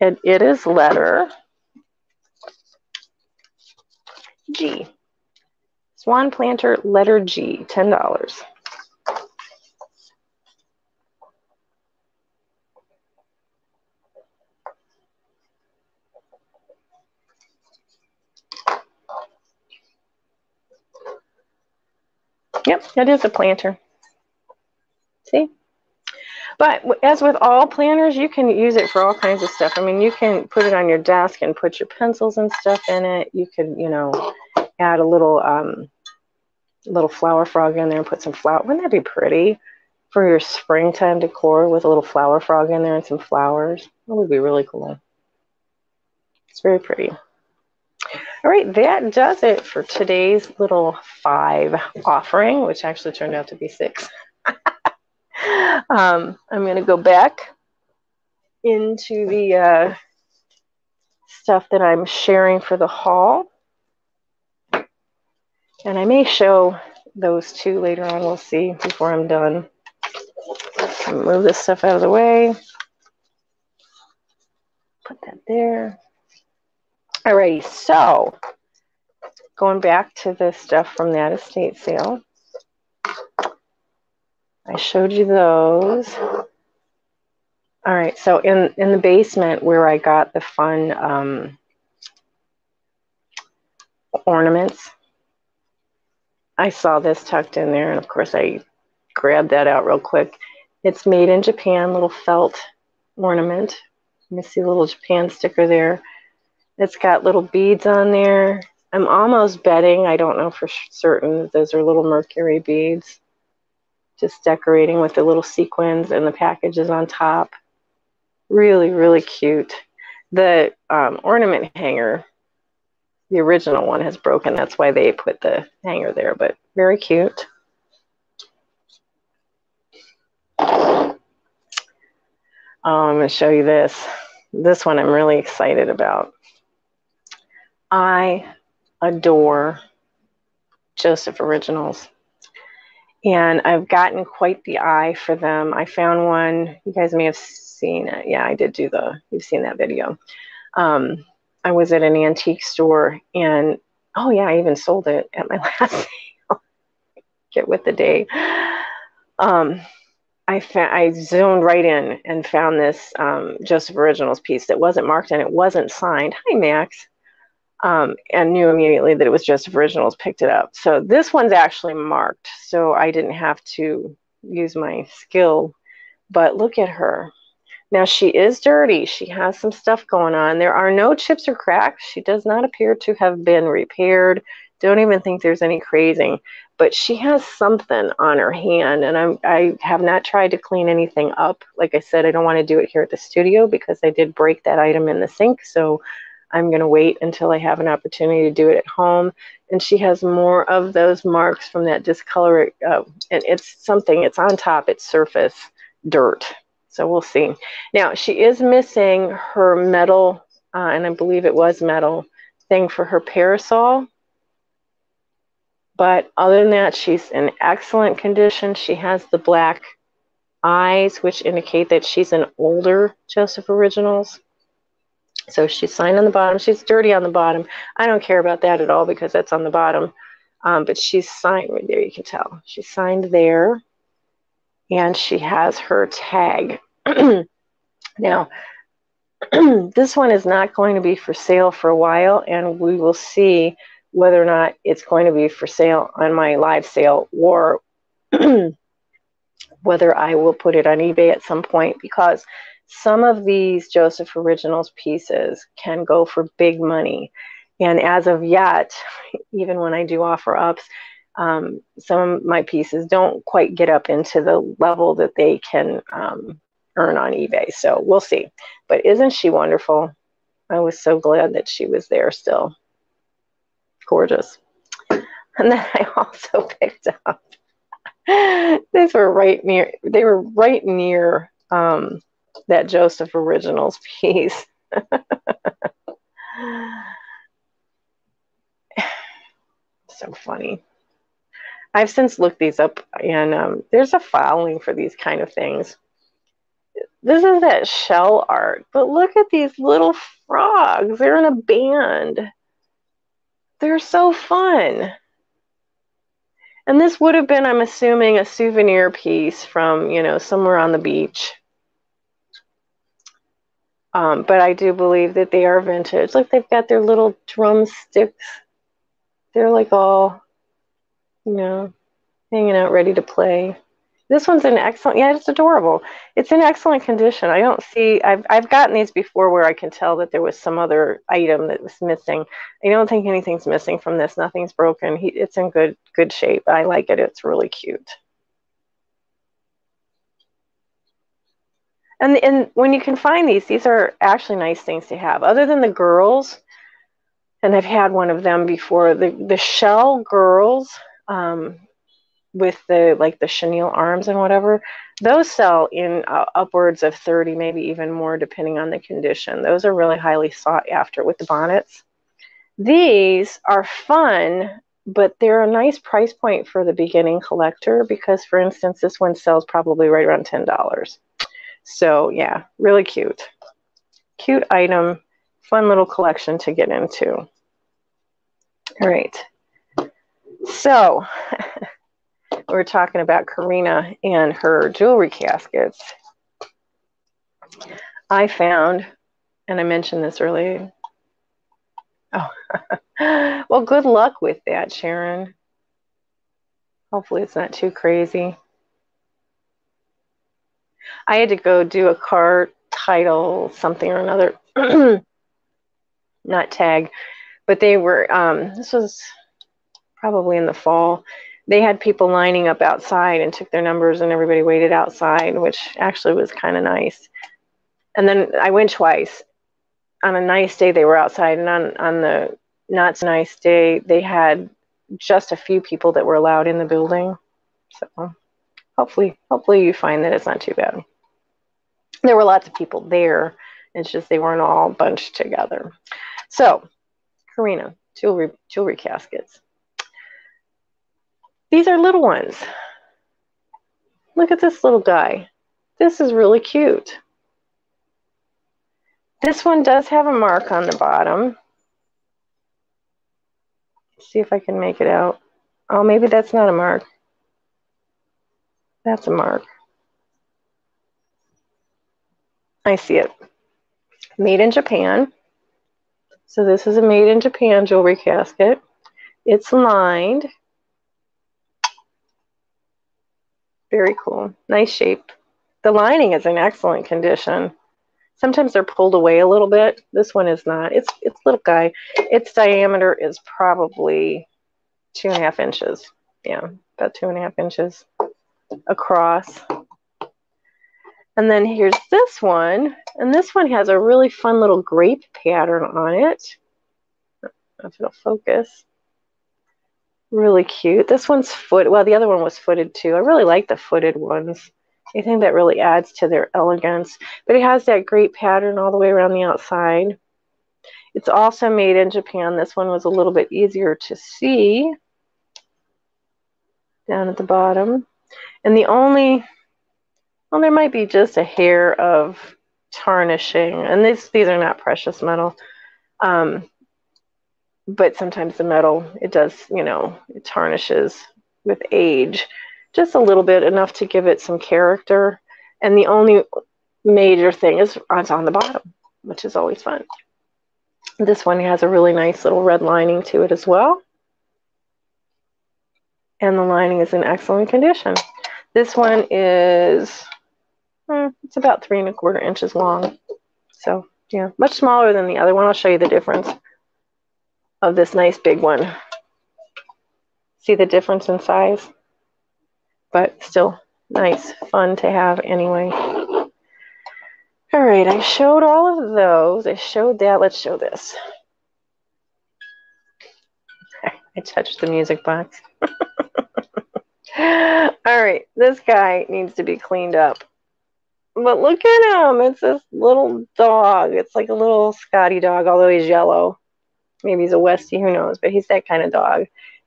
A: and it is letter G. Swan planter letter G, $10. Yep, that is a planter. But as with all planners, you can use it for all kinds of stuff. I mean, you can put it on your desk and put your pencils and stuff in it. You could, you know, add a little um, little flower frog in there and put some flower. Wouldn't that be pretty for your springtime decor with a little flower frog in there and some flowers? That would be really cool. It's very pretty. All right, that does it for today's little five offering, which actually turned out to be six. Um, I'm going to go back into the uh, stuff that I'm sharing for the haul. And I may show those two later on. We'll see before I'm done. Move this stuff out of the way. Put that there. Alrighty, so going back to the stuff from that estate sale. I showed you those. All right, so in, in the basement where I got the fun um, ornaments, I saw this tucked in there, and of course I grabbed that out real quick. It's made in Japan, little felt ornament. Me see a little Japan sticker there. It's got little beads on there. I'm almost betting, I don't know for certain, that those are little mercury beads. Just decorating with the little sequins and the packages on top. Really, really cute. The um, ornament hanger, the original one has broken. That's why they put the hanger there, but very cute. Um, I'm going to show you this. This one I'm really excited about. I adore Joseph Originals. And I've gotten quite the eye for them. I found one, you guys may have seen it. Yeah, I did do the, you've seen that video. Um, I was at an antique store and, oh yeah, I even sold it at my last sale. Get with the day. Um, I, fa- I zoned right in and found this um, Joseph Originals piece that wasn't marked and it wasn't signed. Hi, Max um, and knew immediately that it was Joseph Originals, picked it up. So this one's actually marked, so I didn't have to use my skill. But look at her. Now she is dirty. She has some stuff going on. There are no chips or cracks. She does not appear to have been repaired. Don't even think there's any crazing. But she has something on her hand, and I'm, I have not tried to clean anything up. Like I said, I don't want to do it here at the studio because I did break that item in the sink. So I'm going to wait until I have an opportunity to do it at home. And she has more of those marks from that discolor. Uh, and it's something, it's on top, it's surface dirt. So we'll see. Now, she is missing her metal, uh, and I believe it was metal, thing for her parasol. But other than that, she's in excellent condition. She has the black eyes, which indicate that she's an older Joseph Originals. So she's signed on the bottom. She's dirty on the bottom. I don't care about that at all because that's on the bottom. Um, but she's signed right there. You can tell she's signed there, and she has her tag. now, this one is not going to be for sale for a while, and we will see whether or not it's going to be for sale on my live sale or whether I will put it on eBay at some point because some of these Joseph Originals pieces can go for big money. And as of yet, even when I do offer ups, um, some of my pieces don't quite get up into the level that they can um, earn on eBay. So we'll see. But isn't she wonderful? I was so glad that she was there still. Gorgeous. And then I also picked up, these were right near, they were right near um, that Joseph Originals piece. so funny. I've since looked these up, and um, there's a following for these kind of things. This is that shell art, but look at these little frogs. They're in a band. They're so fun. And this would have been, I'm assuming, a souvenir piece from, you know, somewhere on the beach. Um, but I do believe that they are vintage. Like they've got their little drumsticks. They're like all, you know, hanging out ready to play. This one's in excellent. Yeah, it's adorable. It's in excellent condition. I don't see. I've I've gotten these before where I can tell that there was some other item that was missing. I don't think anything's missing from this. Nothing's broken. He, it's in good good shape. I like it. It's really cute. And and when you can find these, these are actually nice things to have. Other than the girls, and I've had one of them before. The the shell girls. Um, with the like the chenille arms and whatever, those sell in uh, upwards of 30, maybe even more, depending on the condition. Those are really highly sought after with the bonnets. These are fun, but they're a nice price point for the beginning collector because, for instance, this one sells probably right around $10. So, yeah, really cute. Cute item, fun little collection to get into. All right. So, we're talking about Karina and her jewelry caskets. I found, and I mentioned this earlier. Oh, well, good luck with that, Sharon. Hopefully, it's not too crazy. I had to go do a car title, something or another, not tag, but they were, um, this was probably in the fall they had people lining up outside and took their numbers and everybody waited outside, which actually was kind of nice. And then I went twice. On a nice day, they were outside, and on, on the not so nice day, they had just a few people that were allowed in the building. So hopefully, hopefully you find that it's not too bad. There were lots of people there. It's just they weren't all bunched together. So, Karina, jewelry jewelry caskets. These are little ones. Look at this little guy. This is really cute. This one does have a mark on the bottom. See if I can make it out. Oh, maybe that's not a mark. That's a mark. I see it. Made in Japan. So this is a made in Japan jewelry casket. It's lined. Very cool. Nice shape. The lining is in excellent condition. Sometimes they're pulled away a little bit. This one is not. It's it's little guy. Its diameter is probably two and a half inches. Yeah, about two and a half inches across. And then here's this one. And this one has a really fun little grape pattern on it. if it'll focus. Really cute. This one's foot. Well, the other one was footed too. I really like the footed ones. I think that really adds to their elegance. But it has that great pattern all the way around the outside. It's also made in Japan. This one was a little bit easier to see down at the bottom. And the only, well, there might be just a hair of tarnishing. And these, these are not precious metal. Um, but sometimes the metal it does you know it tarnishes with age just a little bit enough to give it some character and the only major thing is it's on the bottom which is always fun this one has a really nice little red lining to it as well and the lining is in excellent condition this one is hmm, it's about three and a quarter inches long so yeah much smaller than the other one i'll show you the difference of this nice big one. See the difference in size? But still nice, fun to have anyway. All right, I showed all of those. I showed that. Let's show this. I touched the music box. All right, this guy needs to be cleaned up. But look at him. It's this little dog. It's like a little Scotty dog, although he's yellow. Maybe he's a Westie, who knows? But he's that kind of dog.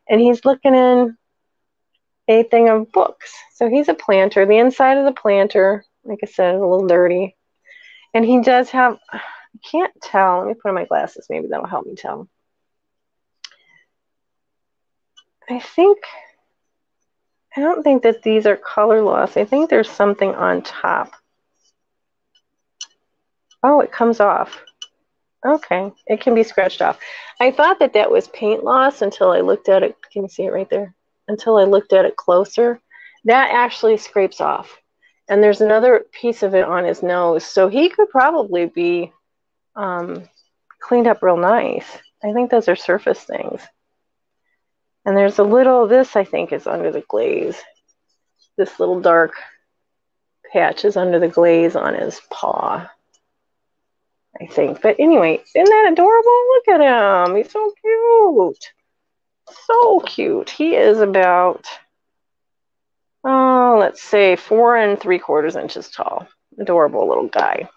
A: And he's looking in a thing of books. So he's a planter. The inside of the planter, like I said, is a little dirty. And he does have, I can't tell. Let me put on my glasses. Maybe that'll help me tell. I think I don't think that these are color loss. I think there's something on top. Oh, it comes off. Okay, it can be scratched off. I thought that that was paint loss until I looked at it. Can you see it right there? Until I looked at it closer. That actually scrapes off. And there's another piece of it on his nose. So he could probably be um, cleaned up real nice. I think those are surface things. And there's a little, this I think is under the glaze. This little dark patch is under the glaze on his paw. I think. But anyway, isn't that adorable? Look at him. He's so cute. So cute. He is about, oh, let's say four and three quarters inches tall. Adorable little guy.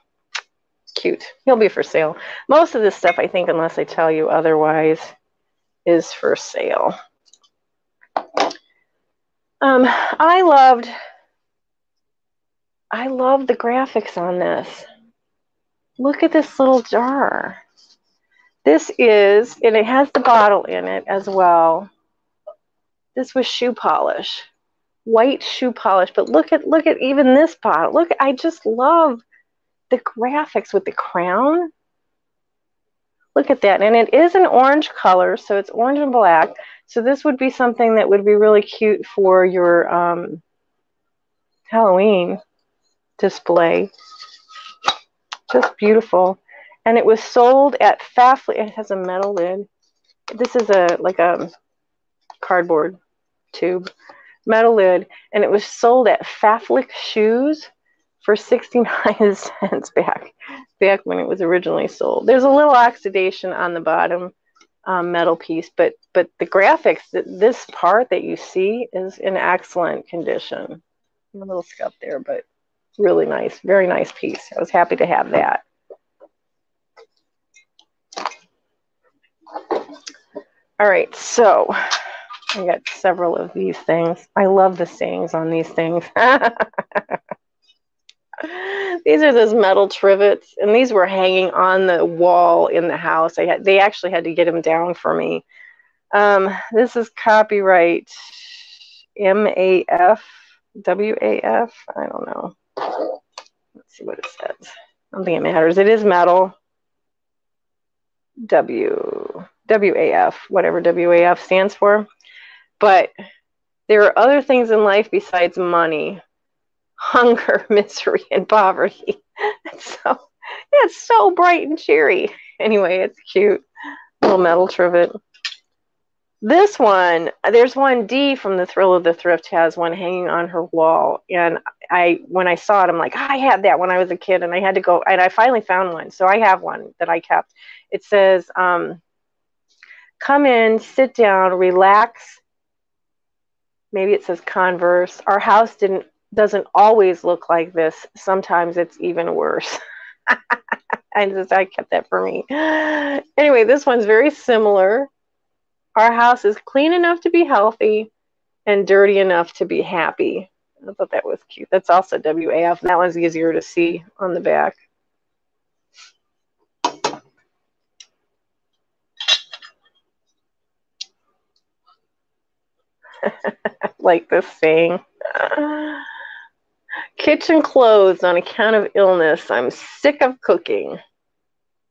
A: Cute. He'll be for sale. Most of this stuff, I think, unless I tell you otherwise, is for sale. Um, I loved, I love the graphics on this. Look at this little jar. This is, and it has the bottle in it as well. This was shoe polish, white shoe polish. But look at, look at even this bottle. Look, I just love the graphics with the crown. Look at that. And it is an orange color, so it's orange and black. So this would be something that would be really cute for your um, Halloween display. Just beautiful. And it was sold at Fafley. It has a metal lid. This is a like a cardboard tube, metal lid, and it was sold at Faflick Shoes for 69 cents back back when it was originally sold. There's a little oxidation on the bottom um, metal piece, but but the graphics, this part that you see is in excellent condition. A little scuff there, but really nice, very nice piece. I was happy to have that. All right, so I got several of these things. I love the sayings on these things. these are those metal trivets, and these were hanging on the wall in the house. I had they actually had to get them down for me. Um, this is copyright M A F W A F. I don't know. Let's see what it says. I don't think it matters. It is metal. W W A F, whatever W A F stands for. But there are other things in life besides money hunger, misery, and poverty. It's so it's so bright and cheery. Anyway, it's cute. Little metal trivet. This one, there's one D from the Thrill of the Thrift has one hanging on her wall, and I when I saw it, I'm like, I had that when I was a kid, and I had to go, and I finally found one, so I have one that I kept. It says, um, "Come in, sit down, relax." Maybe it says Converse. Our house didn't doesn't always look like this. Sometimes it's even worse. I just I kept that for me. Anyway, this one's very similar. Our house is clean enough to be healthy and dirty enough to be happy. I thought that was cute. That's also WAF. That one's easier to see on the back. like this saying. Kitchen closed on account of illness. I'm sick of cooking.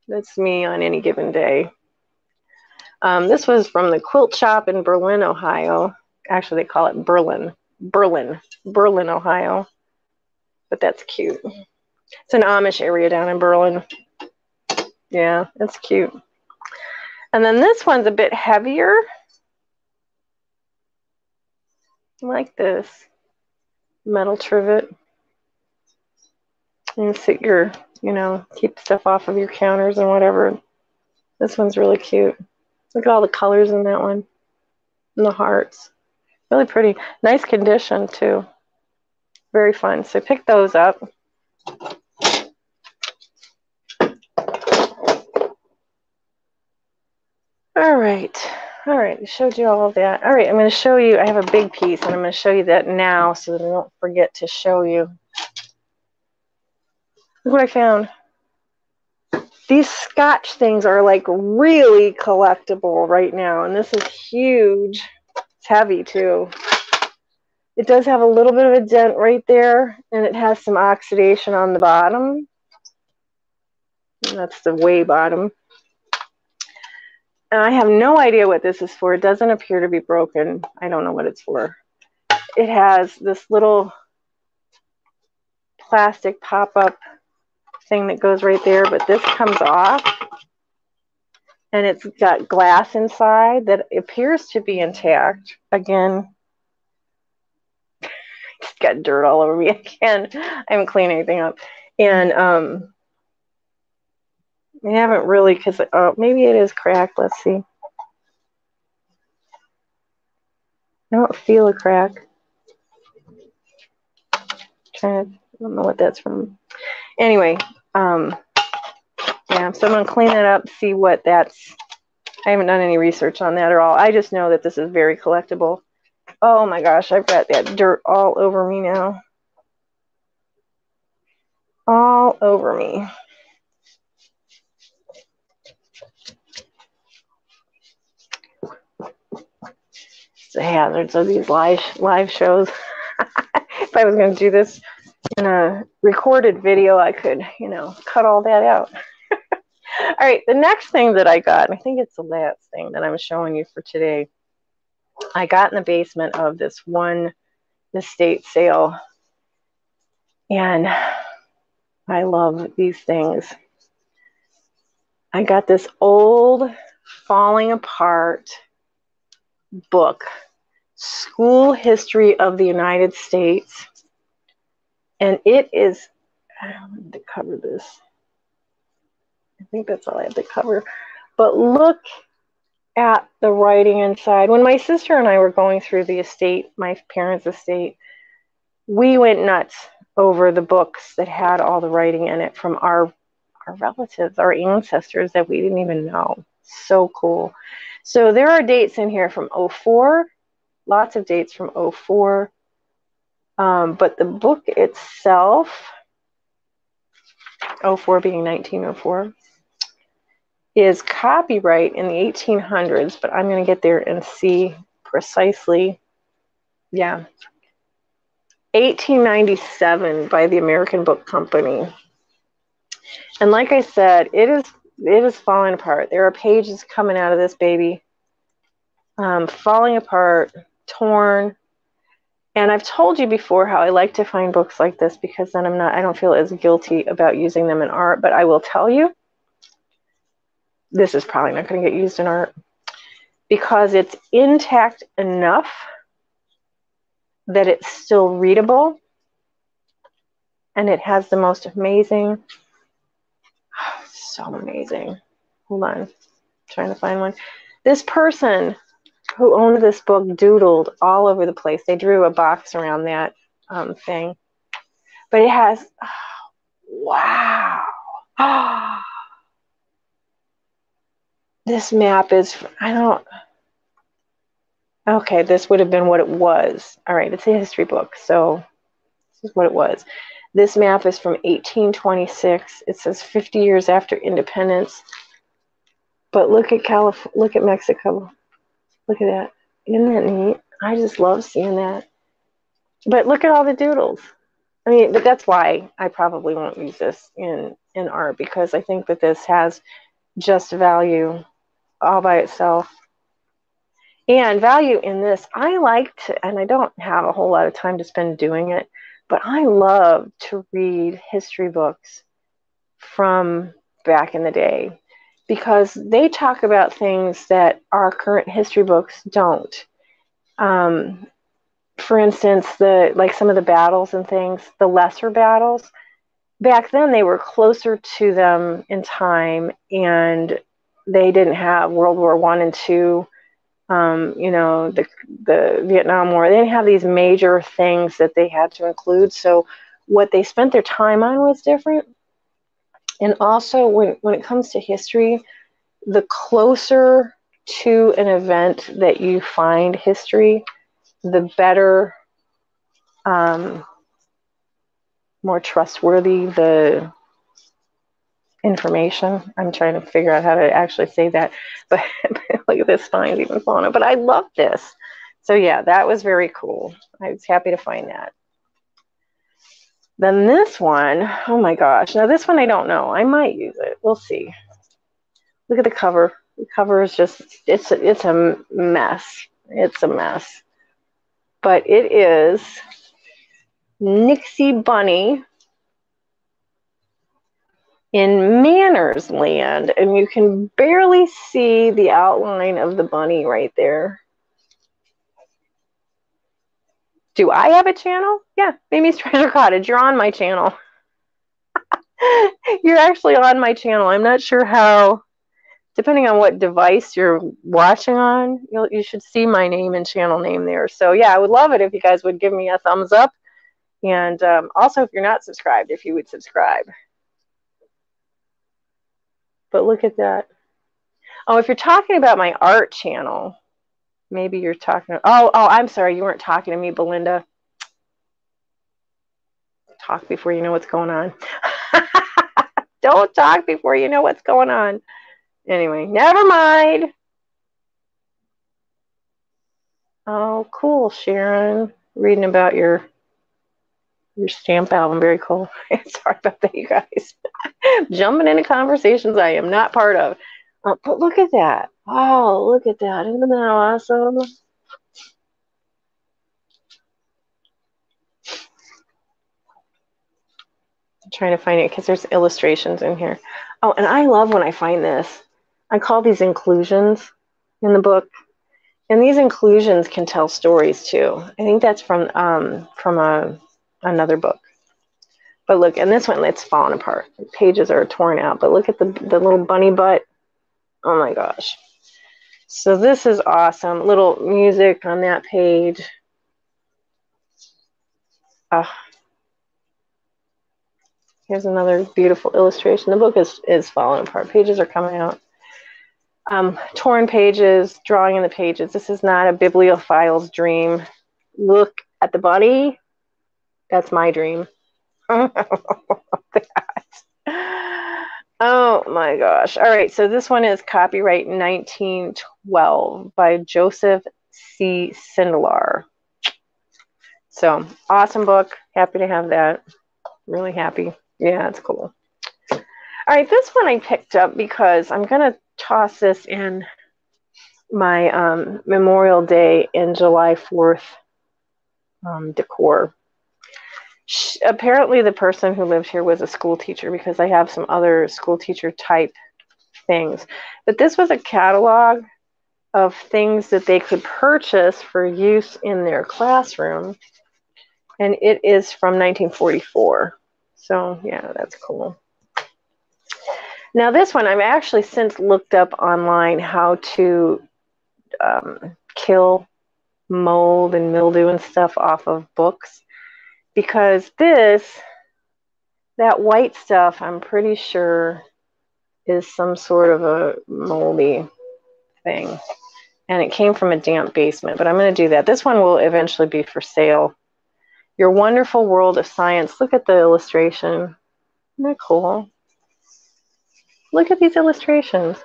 A: That's me on any given day. Um, this was from the quilt shop in Berlin, Ohio. Actually, they call it Berlin. Berlin. Berlin, Ohio. But that's cute. It's an Amish area down in Berlin. Yeah, it's cute. And then this one's a bit heavier. I Like this metal trivet and sit your, you know, keep stuff off of your counters and whatever. This one's really cute. Look at all the colors in that one and the hearts. Really pretty. Nice condition, too. Very fun. So pick those up. All right. All right. Showed you all of that. All right. I'm going to show you. I have a big piece and I'm going to show you that now so that I don't forget to show you. Look what I found. These scotch things are like really collectible right now. And this is huge. It's heavy too. It does have a little bit of a dent right there, and it has some oxidation on the bottom. That's the way bottom. And I have no idea what this is for. It doesn't appear to be broken. I don't know what it's for. It has this little plastic pop-up thing that goes right there, but this comes off. And it's got glass inside that appears to be intact. Again, just got dirt all over me again. I haven't cleaned anything up. And um, I haven't really, because uh, maybe it is cracked. Let's see. I don't feel a crack. I'm trying to, I don't know what that's from. Anyway, um, yeah, so I'm going to clean it up, see what that's. I haven't done any research on that at all. I just know that this is very collectible. Oh my gosh, I've got that dirt all over me now. All over me. Hazards of these live live shows. if I was going to do this in a recorded video, I could, you know, cut all that out. all right, the next thing that I got, I think it's the last thing that I'm showing you for today I got in the basement of this one estate sale. And I love these things. I got this old, falling apart book, School History of the United States. And it is, I don't to cover this. I think that's all I have to cover. But look at the writing inside. When my sister and I were going through the estate, my parents' estate, we went nuts over the books that had all the writing in it from our our relatives, our ancestors that we didn't even know. So cool. So there are dates in here from 04, lots of dates from 04. Um, but the book itself, 04 being 1904, is copyright in the 1800s, but I'm going to get there and see precisely. Yeah. 1897 by the American Book Company. And like I said, it is it is falling apart. There are pages coming out of this baby, um, falling apart, torn. And I've told you before how I like to find books like this because then I'm not I don't feel as guilty about using them in art. But I will tell you, this is probably not going to get used in art because it's intact enough that it's still readable and it has the most amazing so amazing. Hold on I'm trying to find one. This person who owned this book doodled all over the place. They drew a box around that um, thing. But it has oh, wow. This map is, I don't, okay, this would have been what it was. All right, it's a history book, so this is what it was. This map is from 1826. It says 50 years after independence. But look at Calif- look at Mexico. Look at that. Isn't that neat? I just love seeing that. But look at all the doodles. I mean, but that's why I probably won't use this in in art because I think that this has just value all by itself. And value in this, I like to, and I don't have a whole lot of time to spend doing it, but I love to read history books from back in the day because they talk about things that our current history books don't. Um, for instance, the like some of the battles and things, the lesser battles, back then they were closer to them in time and they didn't have World War One and two, um, you know, the the Vietnam War. They didn't have these major things that they had to include. So what they spent their time on was different. And also when when it comes to history, the closer to an event that you find history, the better, um, more trustworthy the information. I'm trying to figure out how to actually say that, but look at this spine's even falling. But I love this. So yeah, that was very cool. I was happy to find that. Then this one, oh my gosh. Now this one I don't know. I might use it. We'll see. Look at the cover. The cover is just it's a, it's a mess. It's a mess. But it is Nixie Bunny in Manners Land, and you can barely see the outline of the bunny right there. Do I have a channel? Yeah, Mimi's Treasure Cottage. You're on my channel. you're actually on my channel. I'm not sure how, depending on what device you're watching on, you'll, you should see my name and channel name there. So, yeah, I would love it if you guys would give me a thumbs up. And um, also, if you're not subscribed, if you would subscribe. But look at that. Oh, if you're talking about my art channel, maybe you're talking. Oh, oh, I'm sorry. You weren't talking to me, Belinda. Talk before you know what's going on. Don't talk before you know what's going on. Anyway, never mind. Oh, cool, Sharon. Reading about your your stamp album. Very cool. Sorry about that, you guys. Jumping into conversations I am not part of. Uh, but look at that. Oh, look at that. Isn't that awesome? I'm trying to find it because there's illustrations in here. Oh, and I love when I find this. I call these inclusions in the book. And these inclusions can tell stories too. I think that's from um, from a another book. But look, and this one, it's falling apart. Pages are torn out. But look at the, the little bunny butt. Oh my gosh. So this is awesome. Little music on that page. Uh, here's another beautiful illustration. The book is, is falling apart. Pages are coming out. Um, torn pages, drawing in the pages. This is not a bibliophile's dream. Look at the bunny. That's my dream. oh my gosh. All right. So this one is copyright 1912 by Joseph C. Sindelar. So awesome book. Happy to have that. Really happy. Yeah, it's cool. All right. This one I picked up because I'm going to toss this in my um, Memorial Day and July 4th um, decor she, apparently the person who lived here was a school teacher because I have some other school teacher type things. But this was a catalog of things that they could purchase for use in their classroom. And it is from 1944. So, yeah, that's cool. Now, this one, I've actually since looked up online how to um, kill mold and mildew and stuff off of books because this, that white stuff, I'm pretty sure is some sort of a moldy thing. And it came from a damp basement, but I'm going to do that. This one will eventually be for sale. Your Wonderful World of Science. Look at the illustration. Isn't that cool? Look at these illustrations.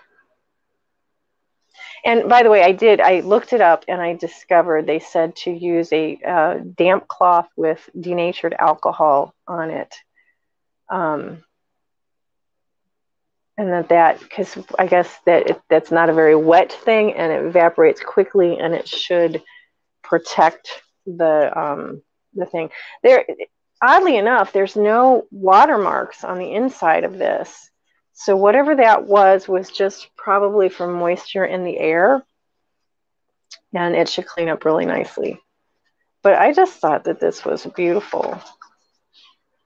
A: And by the way, I did, I looked it up and I discovered they said to use a uh, damp cloth with denatured alcohol on it. Um, and that that, because I guess that it, that's not a very wet thing and it evaporates quickly and it should protect the, um, the thing. There, oddly enough, there's no watermarks on the inside of this. So whatever that was, was just probably from moisture in the air. And it should clean up really nicely. But I just thought that this was beautiful.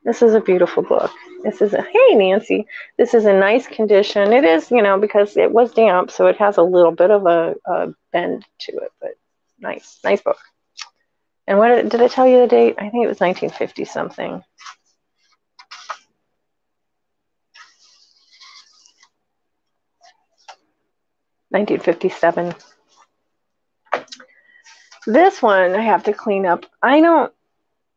A: This is a beautiful book. This is a, hey, Nancy, this is a nice condition. It is, you know, because it was damp, so it has a little bit of a, a bend to it, but nice, nice book. And what did, did I tell you the date? I think it was 1950 something. 1957. This one I have to clean up. I don't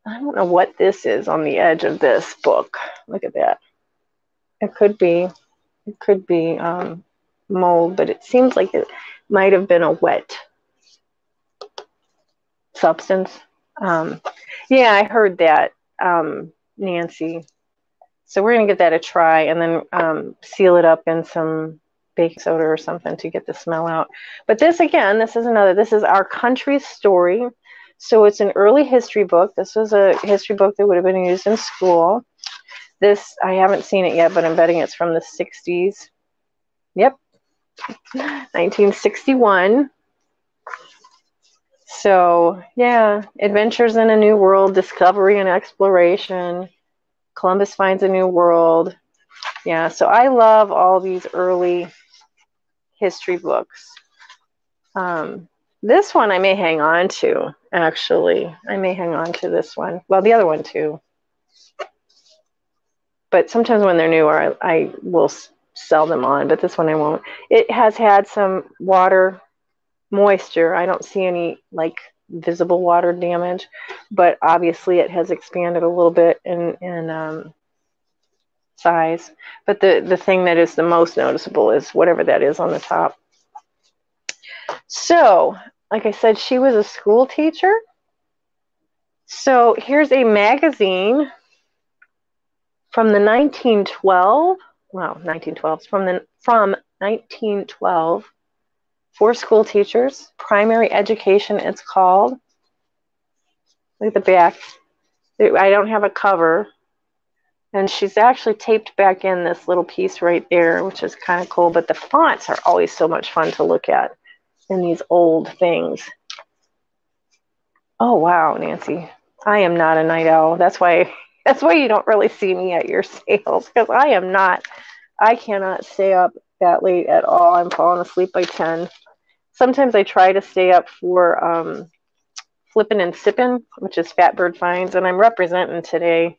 A: I don't know what this is on the edge of this book. Look at that. It could be it could be um, mold, but it seems like it might have been a wet substance. Um, yeah, I heard that, um, Nancy. So we're going to give that a try and then um, seal it up in some baking soda or something to get the smell out. But this, again, this is another, this is our country's story. So it's an early history book. This was a history book that would have been used in school. This, I haven't seen it yet, but I'm betting it's from the 60s. Yep, 1961. So, yeah, adventures in a new world, discovery and exploration. Columbus finds a new world. Yeah, so I love all these early history books. Um, this one I may hang on to, actually. I may hang on to this one. Well, the other one too. But sometimes when they're newer, I, I will sell them on, but this one I won't. It has had some water moisture. I don't see any like visible water damage, but obviously it has expanded a little bit and, in um, size. But the, the thing that is the most noticeable is whatever that is on the top. So, like I said, she was a school teacher. So here's a magazine from the 1912, well, 1912s, from the from 1912 for school teachers, primary education, it's called. Look at the back. I don't have a cover. And she's actually taped back in this little piece right there, which is kind of cool. But the fonts are always so much fun to look at in these old things. Oh, wow, Nancy. I am not a night owl. That's why that's why you don't really see me at your sales because I am not I cannot stay up that late at all. I'm falling asleep by 10 sometimes I try to stay up for um, flipping and sipping, which is Fat Bird Finds, and I'm representing today,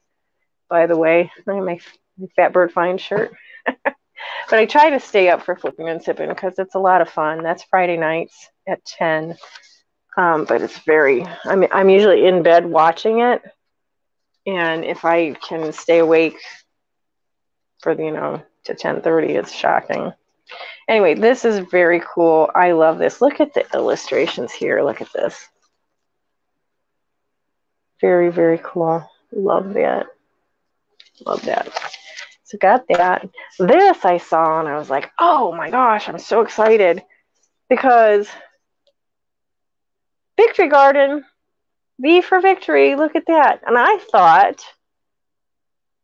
A: by the way. I my, Fat Bird Fine shirt. but I try to stay up for flipping and sipping because it's a lot of fun. That's Friday nights at 10. Um, but it's very, I'm, I'm usually in bed watching it. And if I can stay awake for, you know, to 10.30, it's shocking. Anyway, this is very cool. I love this. Look at the illustrations here. Look at this. Very, very cool. Love that. Love that. So got that. This I saw and I was like, oh my gosh, I'm so excited because Victory Garden, V for victory. Look at that. And I thought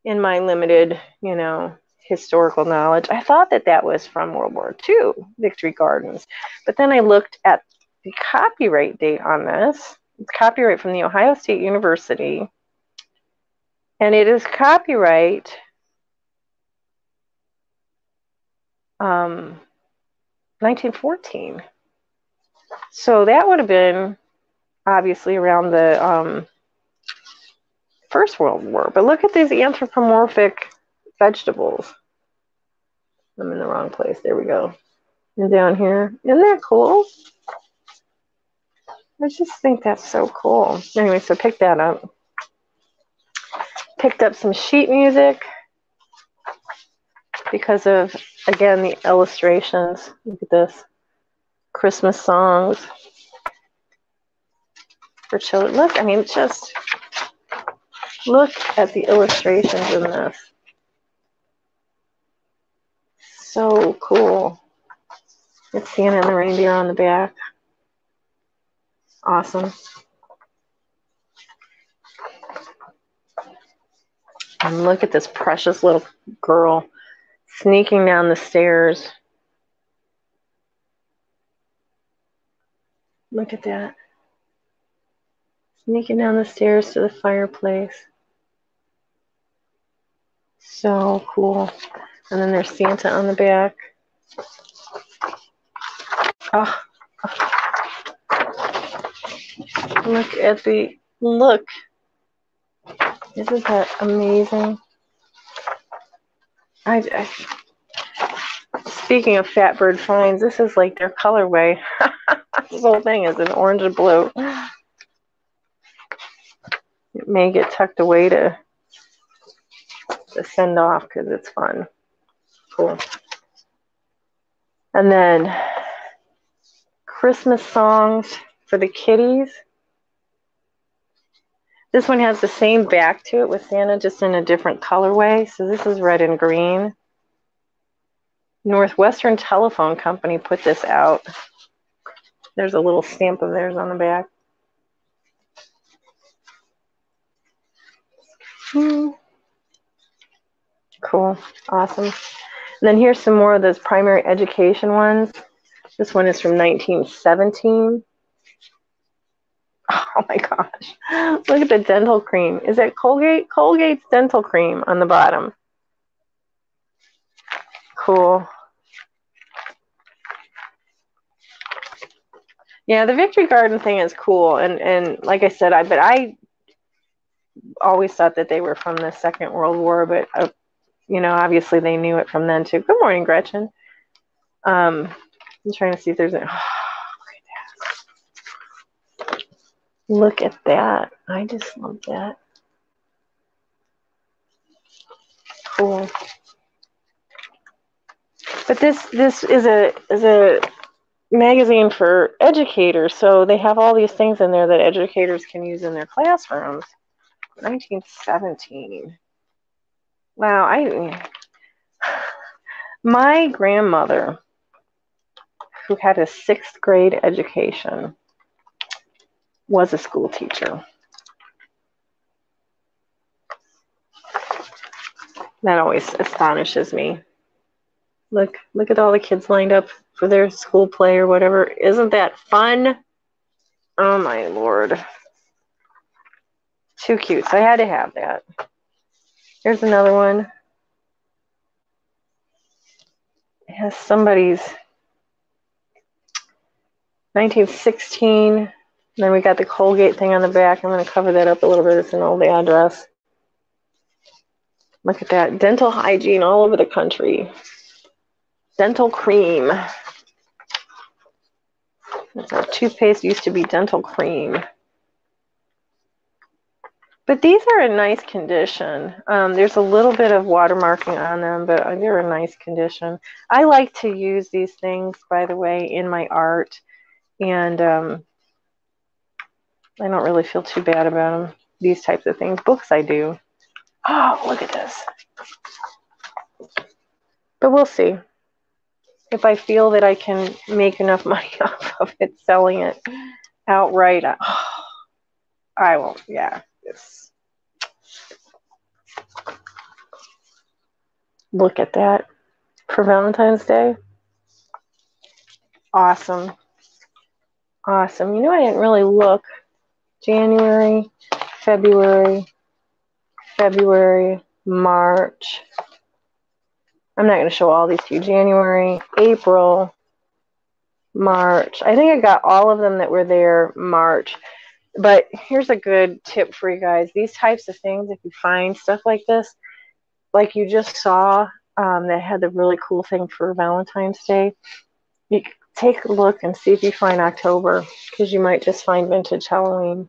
A: in my limited, you know, historical knowledge. I thought that that was from World War II, Victory Gardens. But then I looked at the copyright date on this. It's copyright from the Ohio State University. And it is copyright um, 1914. So that would have been obviously around the um, First World War. But look at these anthropomorphic vegetables. I'm in the wrong place. There we go. And down here. Isn't that cool? I just think that's so cool. Anyway, so pick that up. Picked up some sheet music because of, again, the illustrations. Look at this. Christmas songs for children. Look, I mean, just look at the illustrations in this. so cool. It's Santa and the reindeer on the back. Awesome. And look at this precious little girl sneaking down the stairs. Look at that. Sneaking down the stairs to the fireplace. So cool. And then there's Santa on the back. Oh, Look at the look. Isn't that amazing? I, I speaking of Fatbird Finds, this is like their colorway. this whole thing is an orange and blue. It may get tucked away to, to send off because it's fun. Cool. And then Christmas songs for the kitties. This one has the same back to it with Santa, just in a different colorway. So this is red and green. Northwestern Telephone Company put this out. There's a little stamp of theirs on the back. Hmm. Cool. Awesome. And then here's some more of those primary education ones. This one is from 1917. Oh my gosh. Look at the dental cream. Is it Colgate? Colgate's dental cream on the bottom. Cool. Yeah, the Victory Garden thing is cool, and and like I said, I but I always thought that they were from the Second World War, but uh, you know, obviously they knew it from then too. Good morning, Gretchen. Um, I'm trying to see if there's a. Oh, look at that! I just love that. Cool. But this this is a is a magazine for educators, so they have all these things in there that educators can use in their classrooms. 1917. Wow, I my grandmother who had a 6th grade education was a school teacher. That always astonishes me. Look, look at all the kids lined up for their school play or whatever. Isn't that fun? Oh my lord. Too cute. So I had to have that. Here's another one. It has somebody's 1916. Then we got the Colgate thing on the back. I'm going to cover that up a little bit. It's an old address. Look at that. Dental hygiene all over the country. Dental cream. So toothpaste used to be dental cream. But these are in nice condition. Um, there's a little bit of watermarking on them, but they're in nice condition. I like to use these things, by the way, in my art. And um, I don't really feel too bad about them, these types of things. Books I do. Oh, look at this. But we'll see if I feel that I can make enough money off of it selling it outright, I, I will. Yeah. Yes. Look at that for Valentine's Day. Awesome. Awesome. You know, I didn't really look. January, February, February, March, I'm not going to show all these to you. January, April, March. I think I got all of them that were there March. But here's a good tip for you guys. These types of things, if you find stuff like this, like you just saw um, that had the really cool thing for Valentine's Day, take a look and see if you find October because you might just find vintage Halloween.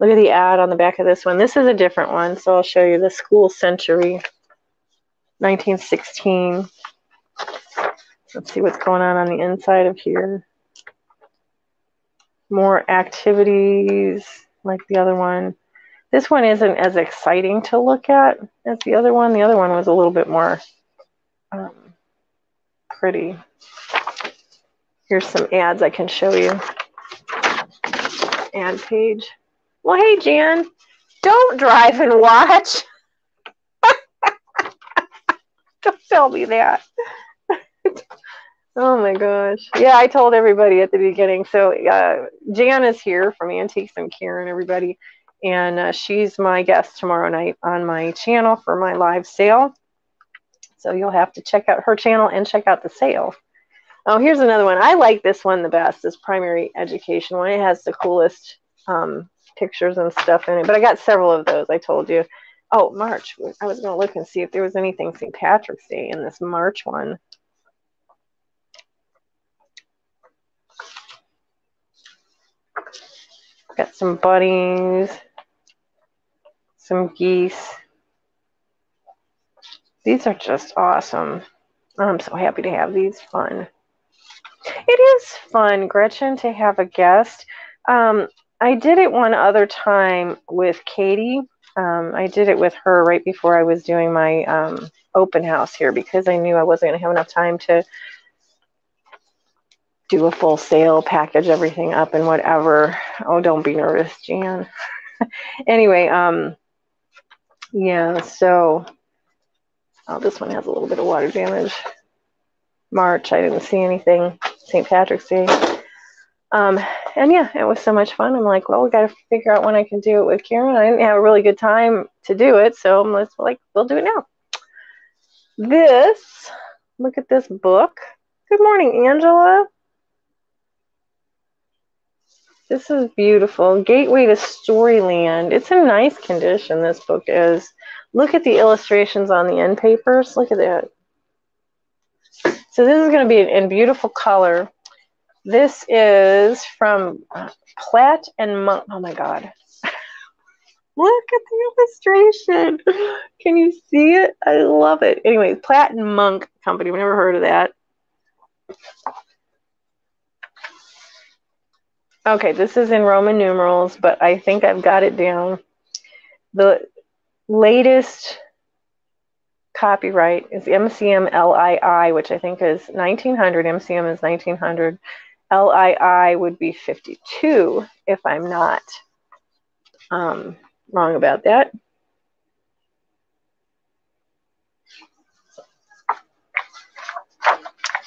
A: Look at the ad on the back of this one. This is a different one, so I'll show you the school century. 1916. Let's see what's going on on the inside of here. More activities like the other one. This one isn't as exciting to look at as the other one. The other one was a little bit more um, pretty. Here's some ads I can show you. Ad page. Well, hey, Jan, don't drive and watch. Don't tell me that. oh my gosh. Yeah, I told everybody at the beginning. So uh, Jan is here from Antiques and Karen, everybody. And uh, she's my guest tomorrow night on my channel for my live sale. So you'll have to check out her channel and check out the sale. Oh, here's another one. I like this one the best. This primary education one. It has the coolest um, pictures and stuff in it. But I got several of those. I told you. Oh, March. I was going to look and see if there was anything St. Patrick's Day in this March one. Got some bunnies, some geese. These are just awesome. I'm so happy to have these fun. It is fun, Gretchen, to have a guest. Um, I did it one other time with Katie. Um, I did it with her right before I was doing my um, open house here because I knew I wasn't going to have enough time to do a full sale, package everything up and whatever. Oh, don't be nervous, Jan. anyway, um, yeah, so oh, this one has a little bit of water damage. March, I didn't see anything. St. Patrick's Day. Um, and yeah, it was so much fun. I'm like, well, we got to figure out when I can do it with Karen. I didn't have a really good time to do it, so I'm like, we'll do it now. This, look at this book. Good morning, Angela. This is beautiful. Gateway to Storyland. It's in nice condition, this book is. Look at the illustrations on the end papers. Look at that. So this is going to be in beautiful color. This is from uh, Platt and Munk. Oh my God. Look at the illustration. Can you see it? I love it. Anyway, Platt and Munk Company. I've never heard of that. Okay, this is in Roman numerals, but I think I've got it down. The latest copyright is MCM LII, which I think is 1900. MCM is 1900. LII would be 52 if I'm not um, wrong about that.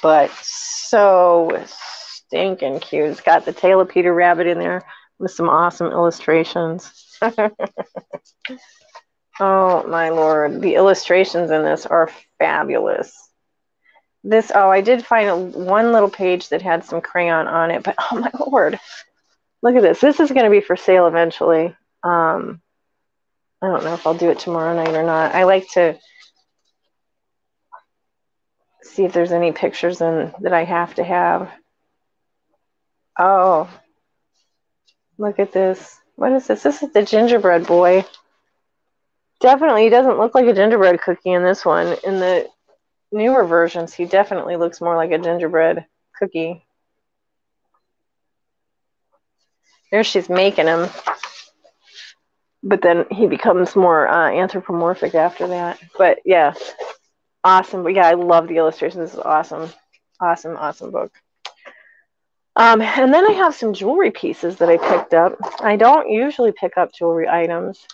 A: But so stinking cute. It's got the tale of Peter Rabbit in there with some awesome illustrations. oh my lord, the illustrations in this are fabulous. This, oh, I did find one little page that had some crayon on it, but oh my lord, look at this. This is going to be for sale eventually. Um, I don't know if I'll do it tomorrow night or not. I like to see if there's any pictures in that I have to have. Oh, look at this. What is this? This is the gingerbread boy. Definitely, he doesn't look like a gingerbread cookie in this one. In the newer versions, he definitely looks more like a gingerbread cookie. There she's making him. But then he becomes more uh, anthropomorphic after that. But yeah, awesome. But yeah, I love the illustrations. This is awesome. Awesome, awesome book. Um, and then I have some jewelry pieces that I picked up. I don't usually pick up jewelry items,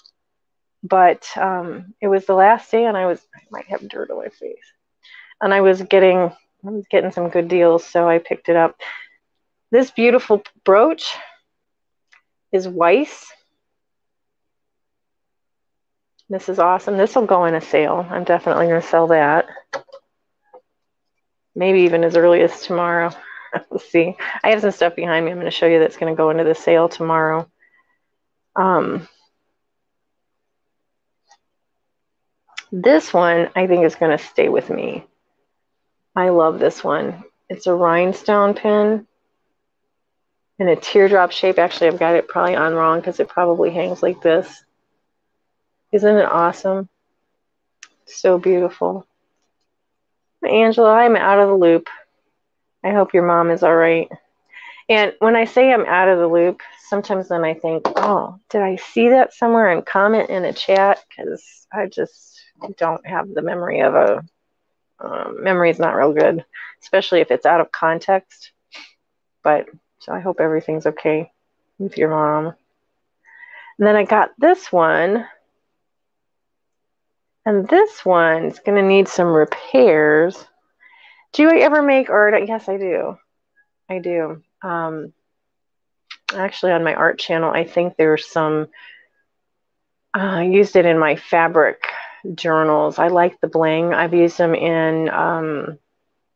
A: but um, it was the last day, and I was I might have dirt on my face, and I was getting I was getting some good deals, so I picked it up. This beautiful brooch is Weiss. This is awesome. This will go in a sale. I'm definitely going to sell that. Maybe even as early as tomorrow. Let's see. I have some stuff behind me. I'm going to show you that's going to go into the sale tomorrow. Um, this one I think is going to stay with me. I love this one. It's a rhinestone pin in a teardrop shape. Actually, I've got it probably on wrong because it probably hangs like this. Isn't it awesome? So beautiful. Angela, I'm out of the loop. I hope your mom is all right. And when I say I'm out of the loop, sometimes then I think, oh, did I see that somewhere and comment in a chat? Because I just don't have the memory of a um, memory is not real good, especially if it's out of context. But so I hope everything's okay with your mom. And then I got this one. And this one's going to need some repairs. Do I ever make art? Yes, I do. I do. Um, actually, on my art channel, I think there's some. Uh, I used it in my fabric journals. I like the bling. I've used them in. Um,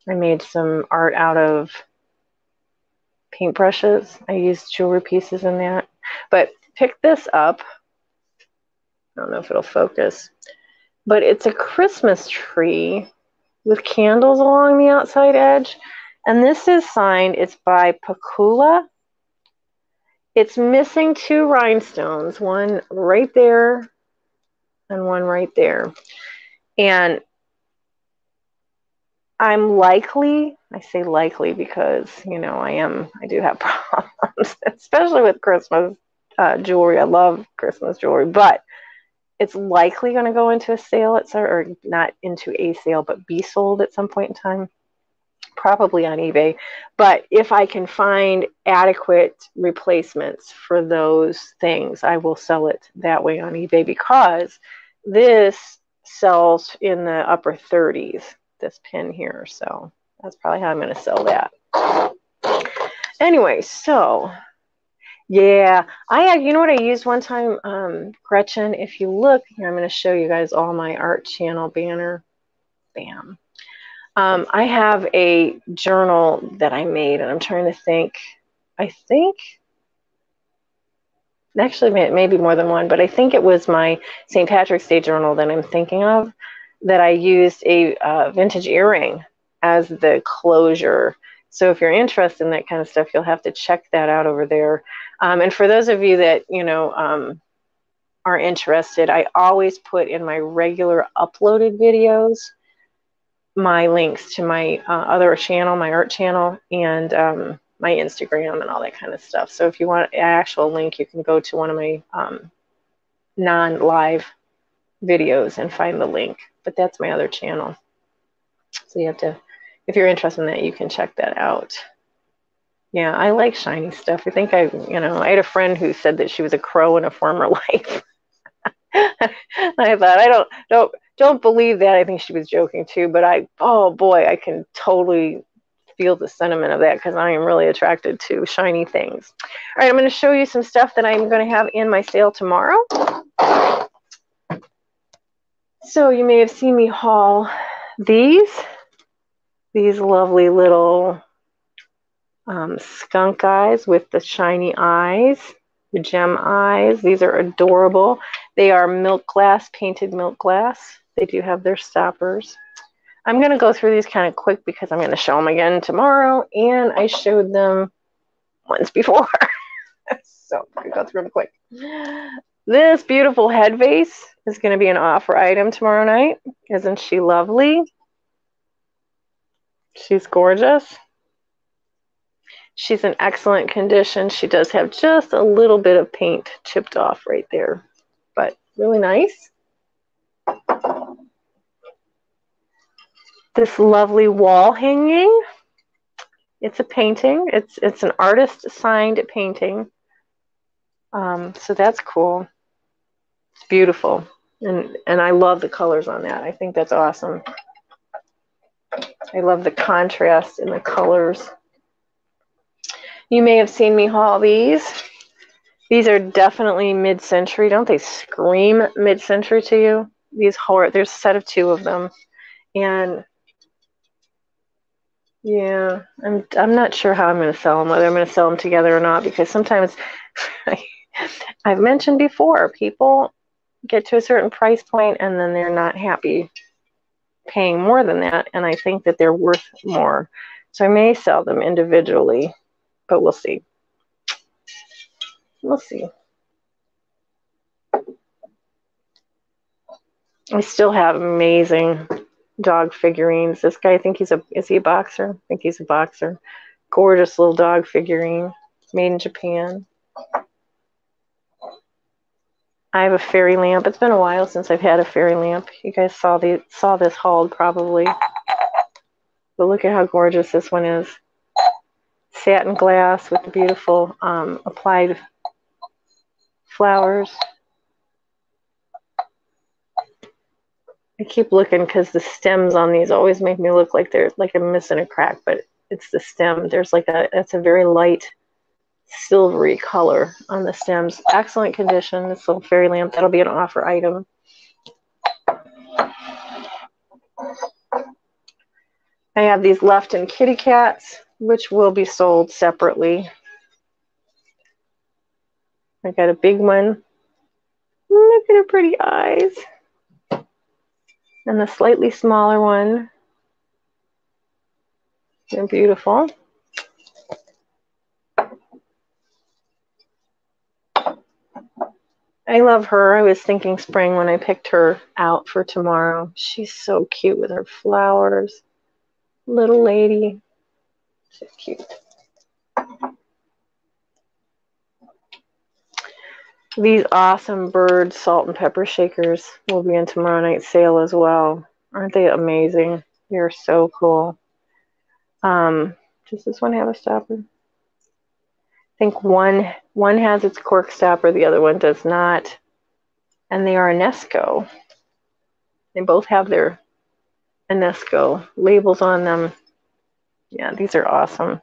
A: I made some art out of paintbrushes. I used jewelry pieces in that. But pick this up. I don't know if it'll focus, but it's a Christmas tree with candles along the outside edge. And this is signed, it's by Pakula. It's missing two rhinestones, one right there and one right there. And I'm likely, I say likely because, you know, I am, I do have problems, especially with Christmas uh, jewelry. I love Christmas jewelry, but it's likely going to go into a sale at or not into a sale, but be sold at some point in time, probably on eBay. But if I can find adequate replacements for those things, I will sell it that way on eBay because this sells in the upper 30s, this pin here. So that's probably how I'm going to sell that. Anyway, so yeah, I had, you know what I used one time, um, Gretchen? If you look here, I'm going to show you guys all my art channel banner. Bam. Um, I have a journal that I made, and I'm trying to think. I think, actually, maybe more than one, but I think it was my St. Patrick's Day journal that I'm thinking of that I used a uh, vintage earring as the closure. So if you're interested in that kind of stuff, you'll have to check that out over there. Um, and for those of you that, you know, um, are interested, I always put in my regular uploaded videos my links to my uh, other channel, my art channel, and um, my Instagram and all that kind of stuff. So if you want an actual link, you can go to one of my um, non-live videos and find the link. But that's my other channel. So you have to, if you're interested in that, you can check that out. Yeah, I like shiny stuff. I think I, you know, I had a friend who said that she was a crow in a former life. I thought I don't don't don't believe that. I think she was joking too, but I oh boy, I can totally feel the sentiment of that because I am really attracted to shiny things. All right, I'm going to show you some stuff that I'm going to have in my sale tomorrow. So you may have seen me haul these these lovely little um, skunk eyes with the shiny eyes, the gem eyes. These are adorable. They are milk glass, painted milk glass. They do have their stoppers. I'm going to go through these kind of quick because I'm going to show them again tomorrow, and I showed them once before. so I'm going to go through them quick. This beautiful head vase is going to be an offer item tomorrow night. Isn't she lovely? She's gorgeous. She's in excellent condition. She does have just a little bit of paint chipped off right there, but really nice. This lovely wall hanging. It's a painting. It's it's an artist signed painting. Um, so that's cool. It's beautiful, and and I love the colors on that. I think that's awesome. I love the contrast in the colors. You may have seen me haul these. These are definitely mid-century. Don't they scream mid-century to you? These horror. There's a set of two of them, and yeah, I'm I'm not sure how I'm going to sell them. Whether I'm going to sell them together or not, because sometimes I've mentioned before, people get to a certain price point and then they're not happy paying more than that, and I think that they're worth more. So I may sell them individually but we'll see. We'll see. I still have amazing dog figurines. This guy, I think he's a, is he a boxer? I think he's a boxer. Gorgeous little dog figurine made in Japan. I have a fairy lamp. It's been a while since I've had a fairy lamp. You guys saw the saw this hauled probably. But look at how gorgeous this one is satin glass with the beautiful um, applied flowers. I keep looking because the stems on these always make me look like they're like I'm missing a crack, but it's the stem. There's like a, it's a very light silvery color on the stems. Excellent condition. This little fairy lamp, that'll be an offer item. I have these Lefton kitty cats which will be sold separately. I got a big one. Look at her pretty eyes and the slightly smaller one. They're beautiful. I love her. I was thinking spring when I picked her out for tomorrow. She's so cute with her flowers. Little lady. She's cute. These awesome bird salt and pepper shakers will be in tomorrow night's sale as well. Aren't they amazing? They're so cool. Um, does this one have a stopper? I think one one has its cork stopper, the other one does not. And they are Enesco. They both have their Enesco labels on them. Yeah, these are awesome.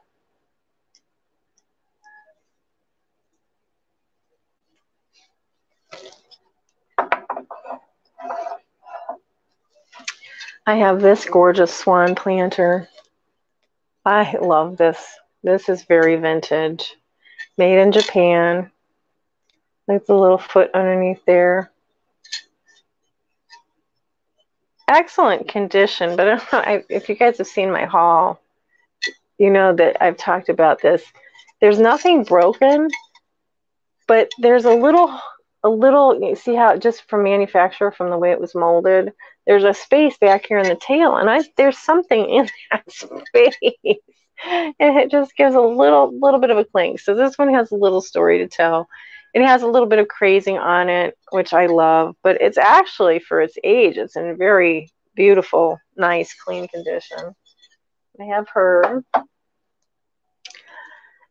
A: I have this gorgeous swan planter. I love this. This is very vintage. Made in Japan. Like the little foot underneath there. Excellent condition, but I, if you guys have seen my haul, you know that I've talked about this. There's nothing broken, but there's a little a little you see how just from manufacturer from the way it was molded there's a space back here in the tail and i there's something in that space. And it just gives a little little bit of a clink. so this one has a little story to tell. It has a little bit of crazing on it which i love but it's actually for its age it's in very beautiful nice clean condition. I have her.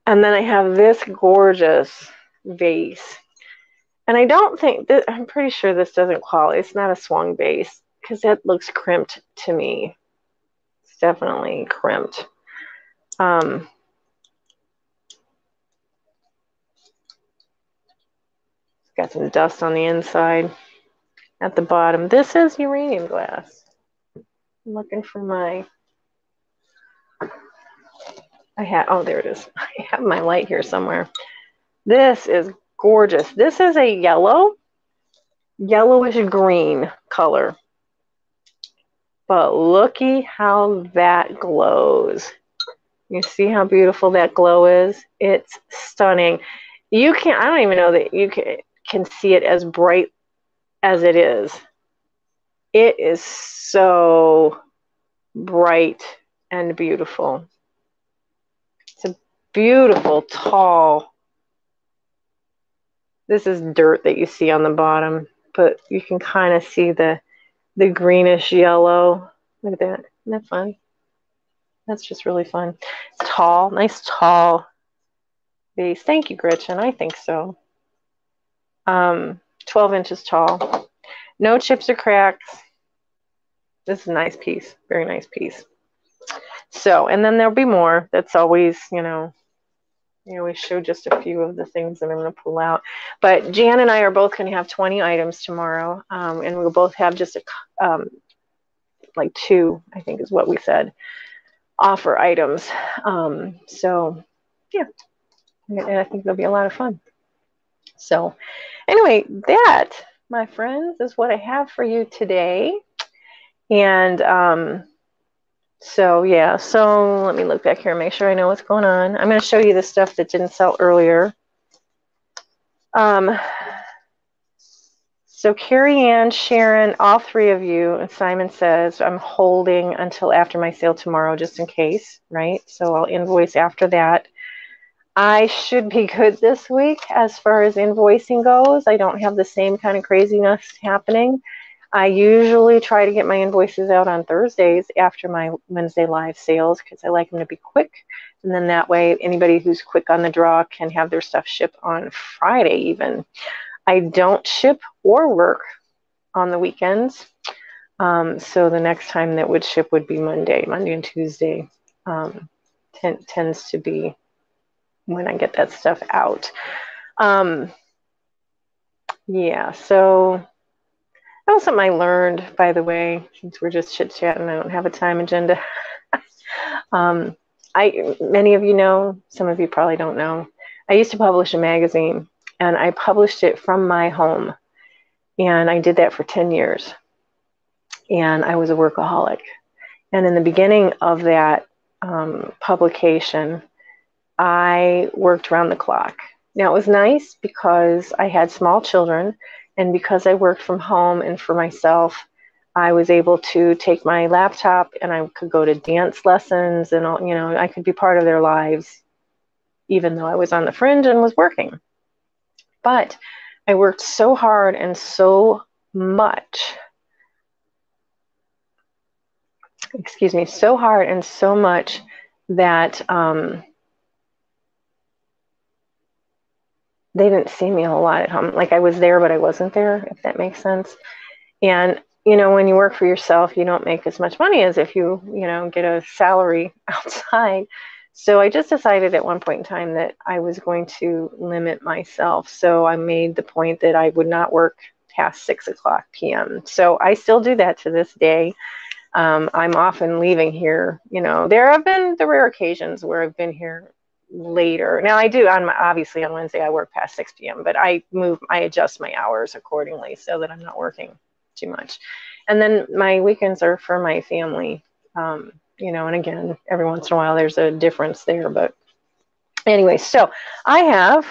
A: And then i have this gorgeous vase. And I don't think that I'm pretty sure this doesn't qualify. It's not a swung vase because that looks crimped to me. It's definitely crimped. Um, got some dust on the inside at the bottom. This is uranium glass. I'm looking for my. I have, oh, there it is. I have my light here somewhere. This is gorgeous. This is a yellow, yellowish green color. But looky how that glows. You see how beautiful that glow is? It's stunning. You can't, I don't even know that you can, can see it as bright as it is. It is so bright and beautiful. It's a beautiful, tall, this is dirt that you see on the bottom, but you can kind of see the the greenish yellow. Look at that. Isn't that fun? That's just really fun. Tall, nice tall base. Thank you, Gretchen. I think so. Um, 12 inches tall. No chips or cracks. This is a nice piece. Very nice piece. So, and then there'll be more. That's always, you know, you know, we show just a few of the things that I'm going to pull out. But Jan and I are both going to have 20 items tomorrow, um, and we'll both have just a um, like two, I think is what we said, offer items. Um, so, yeah, and I think it'll be a lot of fun. So, anyway, that, my friends, is what I have for you today. And um, so yeah, so let me look back here and make sure I know what's going on. I'm going to show you the stuff that didn't sell earlier. Um, so Carrie Ann, Sharon, all three of you, and Simon says, I'm holding until after my sale tomorrow just in case, right? So I'll invoice after that. I should be good this week as far as invoicing goes. I don't have the same kind of craziness happening. I usually try to get my invoices out on Thursdays after my Wednesday live sales because I like them to be quick. And then that way, anybody who's quick on the draw can have their stuff shipped on Friday, even. I don't ship or work on the weekends. Um, so the next time that would ship would be Monday, Monday and Tuesday um, t- tends to be when I get that stuff out. Um, yeah, so that was something I learned, by the way, since we're just chit chatting. I don't have a time agenda. um, I many of you know, some of you probably don't know. I used to publish a magazine, and I published it from my home, and I did that for ten years. And I was a workaholic. And in the beginning of that um, publication, I worked around the clock. Now, it was nice because I had small children and because I worked from home and for myself, I was able to take my laptop and I could go to dance lessons and, all, you know, I could be part of their lives even though I was on the fringe and was working. But I worked so hard and so much. Excuse me, so hard and so much that um, they didn't see me a whole lot at home. Like I was there, but I wasn't there, if that makes sense. And you know, when you work for yourself, you don't make as much money as if you, you know, get a salary outside. So I just decided at one point in time that I was going to limit myself. So I made the point that I would not work past six o'clock p.m. So I still do that to this day. Um, I'm often leaving here. You know, there have been the rare occasions where I've been here later. Now I do on my, obviously on Wednesday I work past 6 p.m., but I move I adjust my hours accordingly so that I'm not working too much. And then my weekends are for my family. Um, you know, and again, every once in a while there's a difference there, but anyway, so I have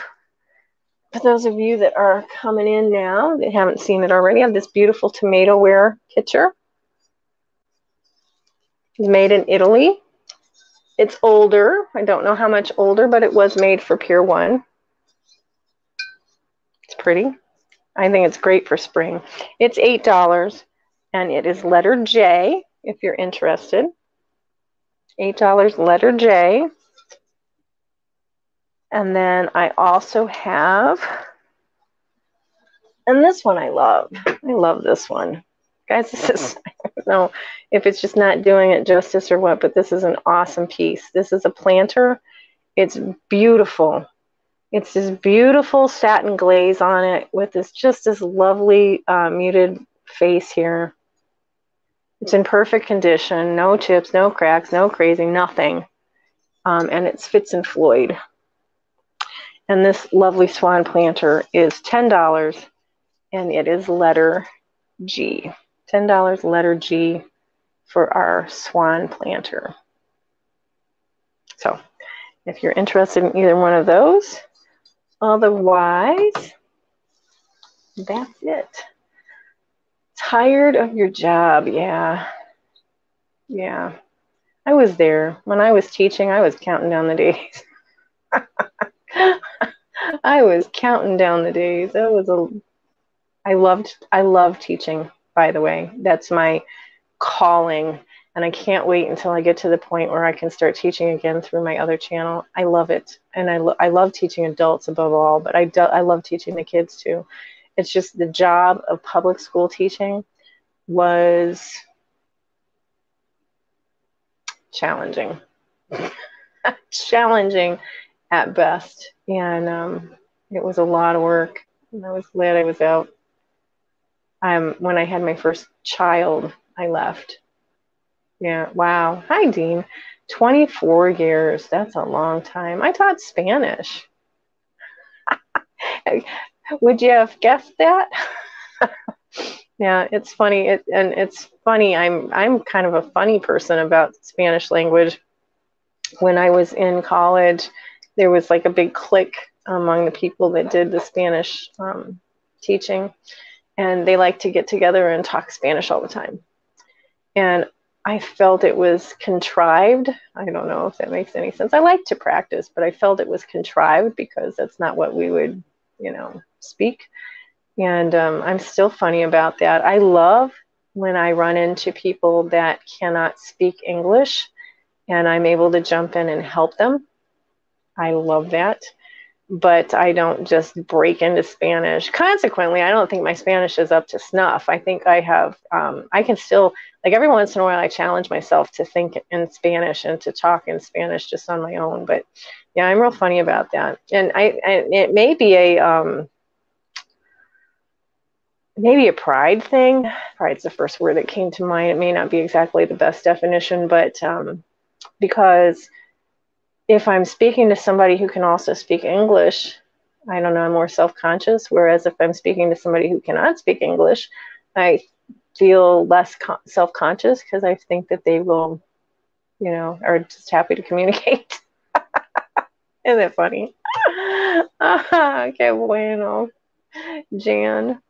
A: for those of you that are coming in now that haven't seen it already, I have this beautiful tomato ware pitcher. It's made in Italy. It's older. I don't know how much older, but it was made for Pier 1. It's pretty. I think it's great for spring. It's $8 and it is letter J if you're interested. $8 letter J. And then I also have, and this one I love. I love this one. Guys, this is, I don't know if it's just not doing it justice or what, but this is an awesome piece. This is a planter. It's beautiful. It's this beautiful satin glaze on it with this just this lovely uh, muted face here. It's in perfect condition, no chips, no cracks, no crazy, nothing. Um, and it's Fitz and Floyd. And this lovely swan planter is $10 and it is letter G. $10 letter G for our swan planter. So if you're interested in either one of those, otherwise, that's it. Tired of your job, yeah. Yeah. I was there. When I was teaching, I was counting down the days. I was counting down the days. That was a I loved I love teaching, by the way. That's my calling and I can't wait until I get to the point where I can start teaching again through my other channel. I love it. And I, lo- I love teaching adults above all, but I, do- I love teaching the kids too. It's just the job of public school teaching was challenging. challenging at best. And um, it was a lot of work. And I was glad I was out. Um, when I had my first child, I left. Yeah, wow. Hi, Dean. 24 years. That's a long time. I taught Spanish. Would you have guessed that? yeah, it's funny. It, and it's funny. I'm I'm kind of a funny person about Spanish language. When I was in college, there was like a big clique among the people that did the Spanish um, teaching, and they like to get together and talk Spanish all the time. And I felt it was contrived. I don't know if that makes any sense. I like to practice, but I felt it was contrived because that's not what we would, you know, speak. And um, I'm still funny about that. I love when I run into people that cannot speak English and I'm able to jump in and help them. I love that but I don't just break into Spanish. Consequently, I don't think my Spanish is up to snuff. I think I have, um, I can still, like every once in a while, I challenge myself to think in Spanish and to talk in Spanish just on my own. But yeah, I'm real funny about that. And I, I it may be a, um, maybe a pride thing. Pride's the first word that came to mind. It may not be exactly the best definition, but um, because if I'm speaking to somebody who can also speak English, I don't know, I'm more self conscious. Whereas if I'm speaking to somebody who cannot speak English, I feel less con- self conscious because I think that they will, you know, are just happy to communicate. Isn't that funny? que bueno, Jan.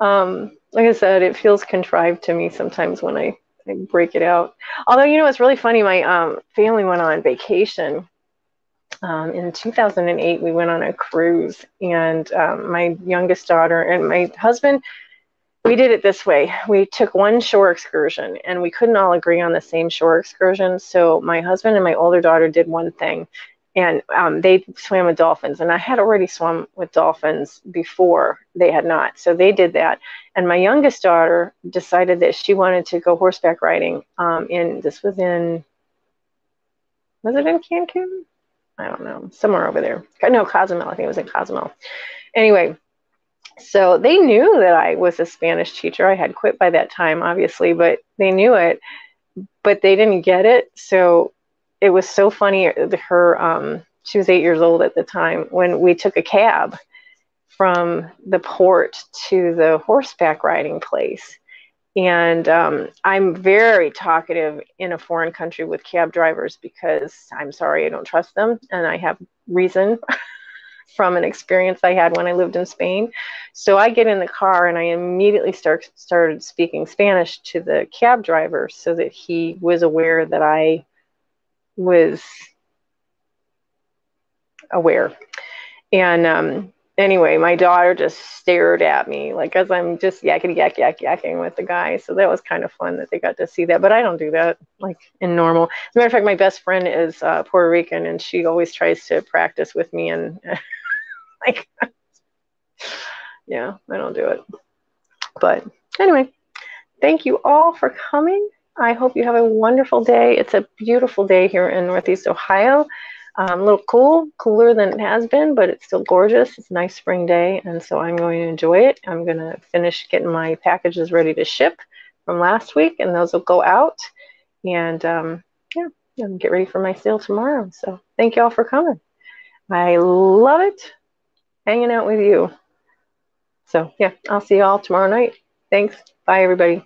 A: Um, like I said, it feels contrived to me sometimes when I, I break it out. Although, you know, it's really funny. My um, family went on vacation um, in 2008. We went on a cruise, and um, my youngest daughter and my husband we did it this way. We took one shore excursion and we couldn't all agree on the same shore excursion. So my husband and my older daughter did one thing and um, they swam with dolphins. And I had already swum with dolphins before they had not. So they did that. And my youngest daughter decided that she wanted to go horseback riding um, in, this was in, was it in Cancun? I don't know, somewhere over there. No, Cozumel. I think it was in Cozumel. Anyway, so they knew that I was a Spanish teacher. I had quit by that time, obviously, but they knew it, but they didn't get it. So it was so funny. Her, um, she was eight years old at the time when we took a cab from the port to the horseback riding place. And um, I'm very talkative in a foreign country with cab drivers because I'm sorry, I don't trust them. And I have reason from an experience I had when I lived in Spain. So I get in the car and I immediately start started speaking Spanish to the cab driver so that he was aware that I was aware. And um, anyway, my daughter just stared at me like as I'm just yakety yak yak yakking with the guy. So that was kind of fun that they got to see that. But I don't do that like in normal. As a matter of fact, my best friend is uh, Puerto Rican, and she always tries to practice with me and. like, yeah, I don't do it. But anyway, thank you all for coming. I hope you have a wonderful day. It's a beautiful day here in Northeast Ohio. Um, a little cool, cooler than it has been, but it's still gorgeous. It's a nice spring day, and so I'm going to enjoy it. I'm going to finish getting my packages ready to ship from last week, and those will go out. And um, yeah, and get ready for my sale tomorrow. So thank you all for coming. I love it hanging out with you. So, yeah, I'll see you all tomorrow night. Thanks. Bye, everybody.